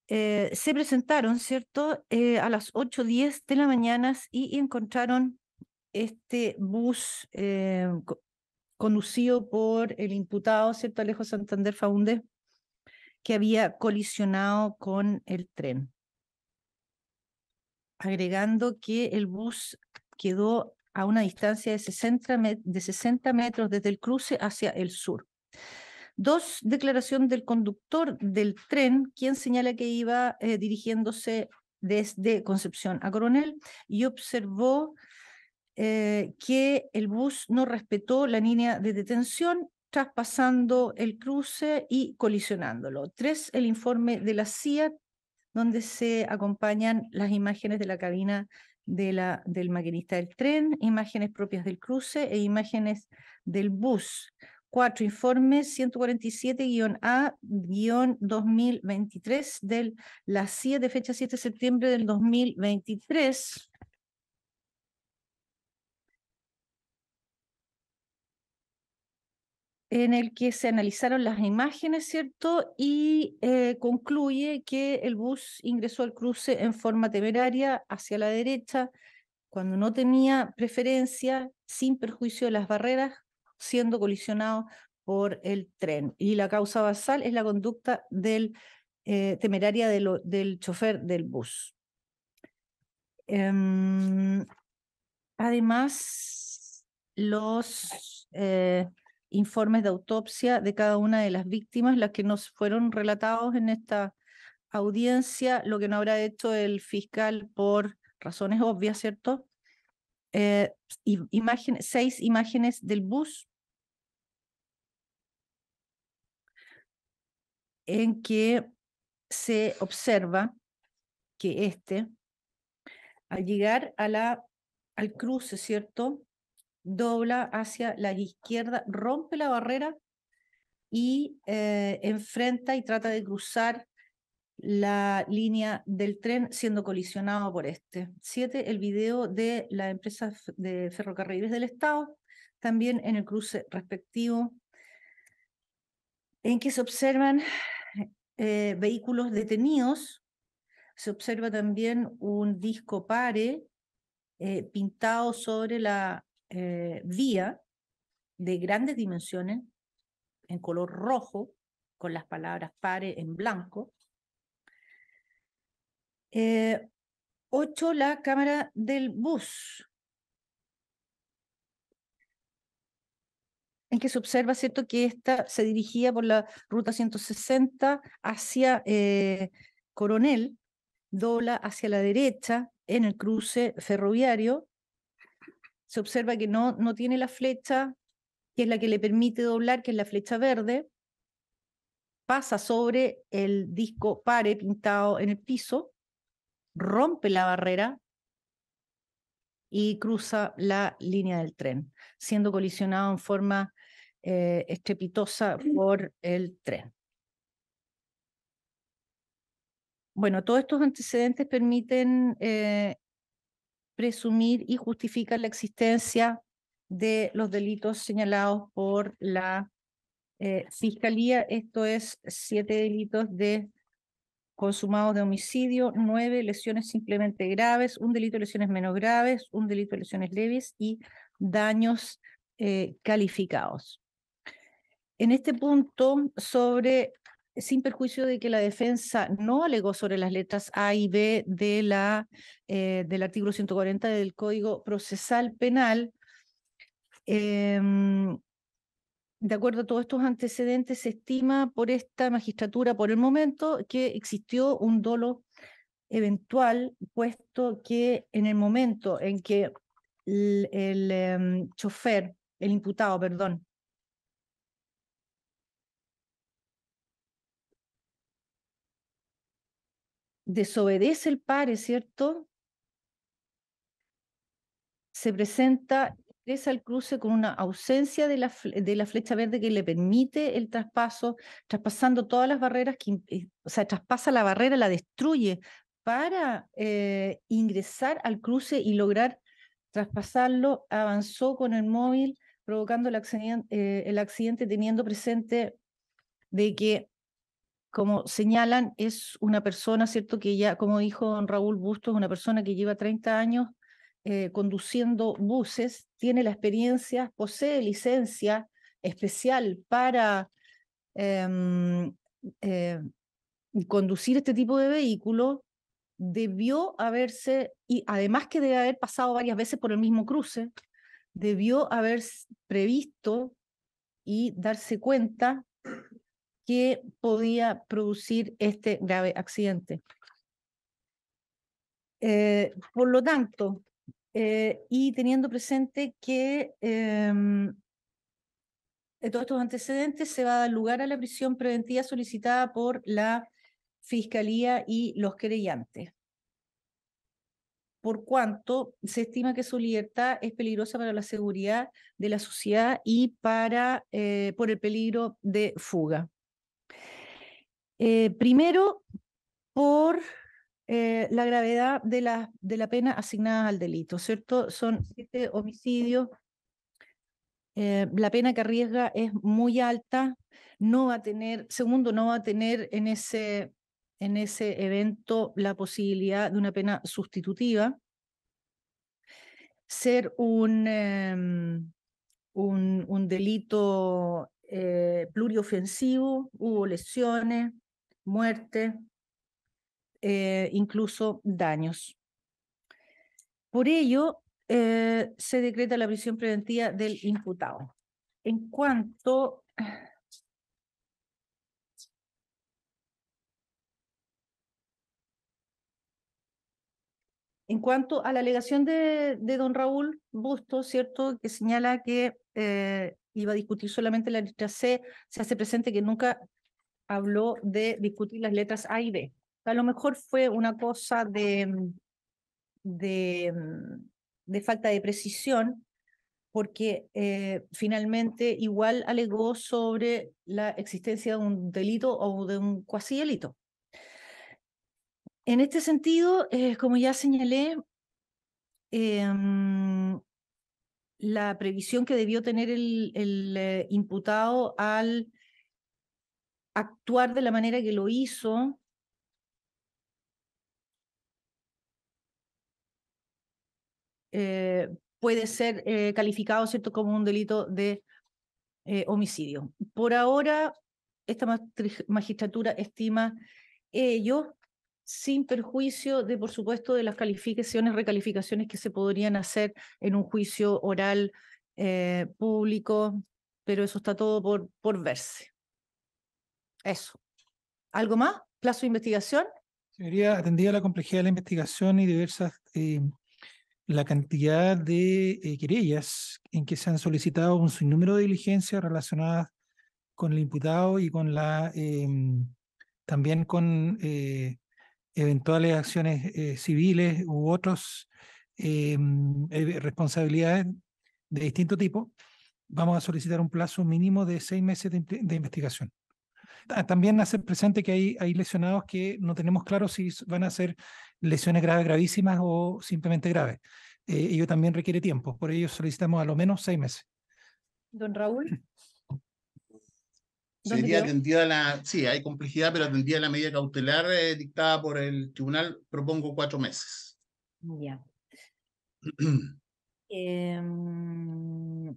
eh, se presentaron, ¿cierto?, Eh, a las 8.10 de la mañana y encontraron este bus eh, co- conducido por el imputado, ¿cierto?, Alejo Santander Faunde, que había colisionado con el tren. Agregando que el bus quedó a una distancia de 60, met- de 60 metros desde el cruce hacia el sur. Dos, declaración del conductor del tren, quien señala que iba eh, dirigiéndose desde Concepción a Coronel y observó eh, que el bus no respetó la línea de detención, traspasando el cruce y colisionándolo. Tres, el informe de la CIA, donde se acompañan las imágenes de la cabina del maquinista del tren, imágenes propias del cruce e imágenes del bus. Cuatro, informe 147-A-2023 de la CIA de fecha 7 de septiembre del 2023. en el que se analizaron las imágenes, ¿cierto? Y eh, concluye que el bus ingresó al cruce en forma temeraria hacia la derecha, cuando no tenía preferencia, sin perjuicio de las barreras, siendo colisionado por el tren. Y la causa basal es la conducta del, eh, temeraria de del chofer del bus. Em, además, los eh, informes de autopsia de cada una de las víctimas, las que nos fueron relatados en esta audiencia, lo que no habrá hecho el fiscal por razones obvias, ¿cierto? Eh, imágenes, seis imágenes del bus en que se observa que este, al llegar al cruce, ¿cierto? Dobla hacia la izquierda, rompe la barrera y eh, enfrenta y trata de cruzar la línea del tren siendo colisionado por este. Siete, el video de la empresa de ferrocarriles del Estado, también en el cruce respectivo, en que se observan eh, vehículos detenidos, se observa también un disco pare eh, pintado sobre la eh, vía de grandes dimensiones, en color rojo, con las palabras pare en blanco. Ocho, la cámara del bus, en que se observa, ¿cierto?, que esta se dirigía por la ruta 160 hacia eh, Coronel, dobla hacia la derecha en el cruce ferroviario. Se observa que no, no tiene la flecha, que es la que le permite doblar, que es la flecha verde. pasa sobre el disco pare pintado en el piso, rompe la barrera y cruza la línea del tren, siendo colisionado en forma eh, estrepitosa por el tren. Bueno, todos estos antecedentes permiten eh, presumir y justificar la existencia de los delitos señalados por la eh, Fiscalía. Esto es siete delitos de consumados de homicidio, nueve lesiones simplemente graves, un delito de lesiones menos graves, un delito de lesiones leves y daños eh, calificados. En este punto, sobre, sin perjuicio de que la defensa no alegó sobre las letras A y B de la, eh, del artículo 140 del Código Procesal Penal, em, de acuerdo a todos estos antecedentes, se estima por esta magistratura por el momento que existió un dolo eventual, puesto que en el momento en que el, em, chofer, el imputado, perdón, desobedece el pare, ¿cierto? Se presenta ingresa al cruce con una ausencia de la, de la flecha verde que le permite el traspaso, traspasando todas las barreras, que, eh, o sea, traspasa la barrera, la destruye para eh, ingresar al cruce y lograr traspasarlo, avanzó con el móvil, provocando el accidente, eh, el accidente teniendo presente de que, como señalan, es una persona, ¿cierto? Que ya, como dijo don Raúl Bustos, una persona que lleva 30 años eh, conduciendo buses, tiene la experiencia, posee licencia especial para em, eh, conducir este tipo de vehículo, debió haberse, y además que debe haber pasado varias veces por el mismo cruce, debió haber previsto y darse cuenta que podía producir este grave accidente. Eh, por lo tanto, eh, y teniendo presente que em, todos estos antecedentes se va a dar lugar a la prisión preventiva solicitada por la Fiscalía y los querellantes. Por cuanto se estima que su libertad es peligrosa para la seguridad de la sociedad y para, eh, por el peligro de fuga. Eh, primero, por eh, la gravedad de la, de la pena asignada al delito, ¿cierto? Son siete homicidios. Eh, la pena que arriesga es muy alta, no va a tener, segundo, no va a tener en ese, en ese evento la posibilidad de una pena sustitutiva. Ser un, em, un, delito pluriofensivo, hubo lesiones, muerte, eh, incluso daños. Por ello, eh, se decreta la prisión preventiva del imputado. En cuanto En cuanto a la alegación de, don Raúl Bustos, ¿cierto? Que señala que eh, iba a discutir solamente la letra C, se hace presente que nunca habló de discutir las letras A y B. A lo mejor fue una cosa de, mm, mm, de falta de precisión, porque eh, finalmente igual alegó sobre la existencia de un delito o de un cuasi delito. En este sentido, eh, como ya señalé, em, la previsión que debió tener el, el eh, imputado al actuar de la manera que lo hizo Eh, puede ser eh, calificado ¿cierto? como un delito de eh, homicidio. Por ahora, esta magistratura estima ello sin perjuicio de, por supuesto, de las calificaciones, recalificaciones que se podrían hacer en un juicio oral público, pero eso está todo por, por verse. Eso. ¿Algo más? ¿Plazo de investigación? Sería atendida la complejidad de la investigación y diversas la cantidad de eh, querellas en que se han solicitado un sinnúmero de diligencias relacionadas con el imputado y con la em, también con eh, eventuales acciones eh, civiles u otras responsabilidades de distinto tipo, vamos a solicitar un plazo mínimo de seis meses de investigación. Ta- También hacer presente que hay, hay lesionados que no tenemos claro si van a ser lesiones graves, gravísimas o simplemente graves. Eh, ello también requiere tiempo, por ello solicitamos a lo menos seis meses. Don Raúl. ¿Dónde Sería quedó? atendida la, sí, hay complejidad, pero atendida la medida cautelar eh, dictada por el tribunal, propongo cuatro meses. Ya. Em,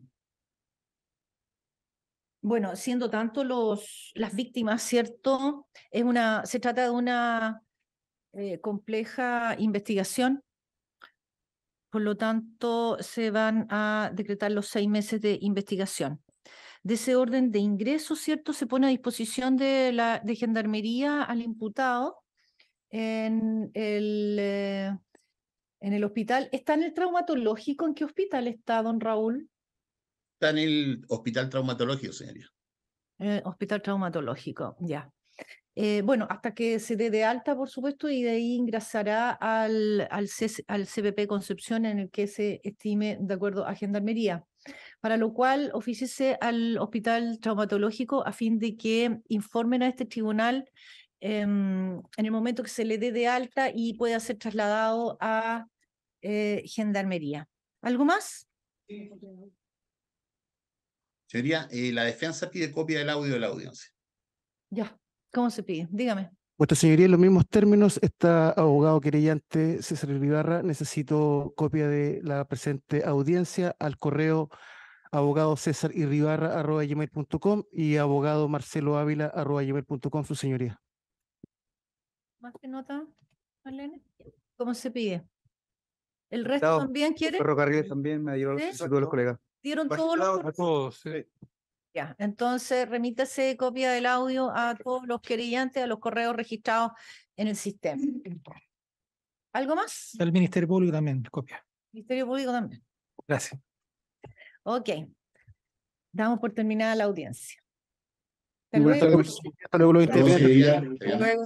Bueno, siendo tanto los, las víctimas, ¿cierto? Es una, se trata de una eh, compleja investigación. Por lo tanto, se van a decretar los seis meses de investigación. De ese orden de ingreso, ¿cierto? Se pone a disposición de la de Gendarmería al imputado en el, eh, en el hospital. ¿Está en el traumatológico? ¿En qué hospital está, don Raúl? Está en el hospital traumatológico, señoría. Eh, hospital traumatológico, ya. Eh, bueno, hasta que se dé de alta, por supuesto, y de ahí ingresará al, al, al CPP Concepción en el que se estime de acuerdo a Gendarmería. Para lo cual, oficíese al hospital traumatológico a fin de que informen a este tribunal em, en el momento que se le dé de alta y pueda ser trasladado a eh, Gendarmería. ¿Algo más? Señoría, eh, la defensa pide copia del audio de la audiencia. Ya. ¿Cómo se pide? Dígame. Vuestra señoría, en los mismos términos, está abogado querellante César Ibarra. Necesito copia de la presente audiencia al correo abogado César gmail.com y abogado Marcelo Ávila arroba gmail.com, su señoría. ¿Más que nota, Marlene? ¿Cómo se pide? ¿El resto también quiere? Ferrocarriles también me dieron ¿Sí? los colegas. ¿Dieron todos los A todos, sí. Ya, entonces remítase copia del audio a todos los querellantes, a los correos registrados en el sistema. ¿Algo más? El Ministerio Público también, copia. Ministerio Público también. Gracias. Ok. Damos por terminada la audiencia. Hasta luego. Hasta luego. Hasta luego.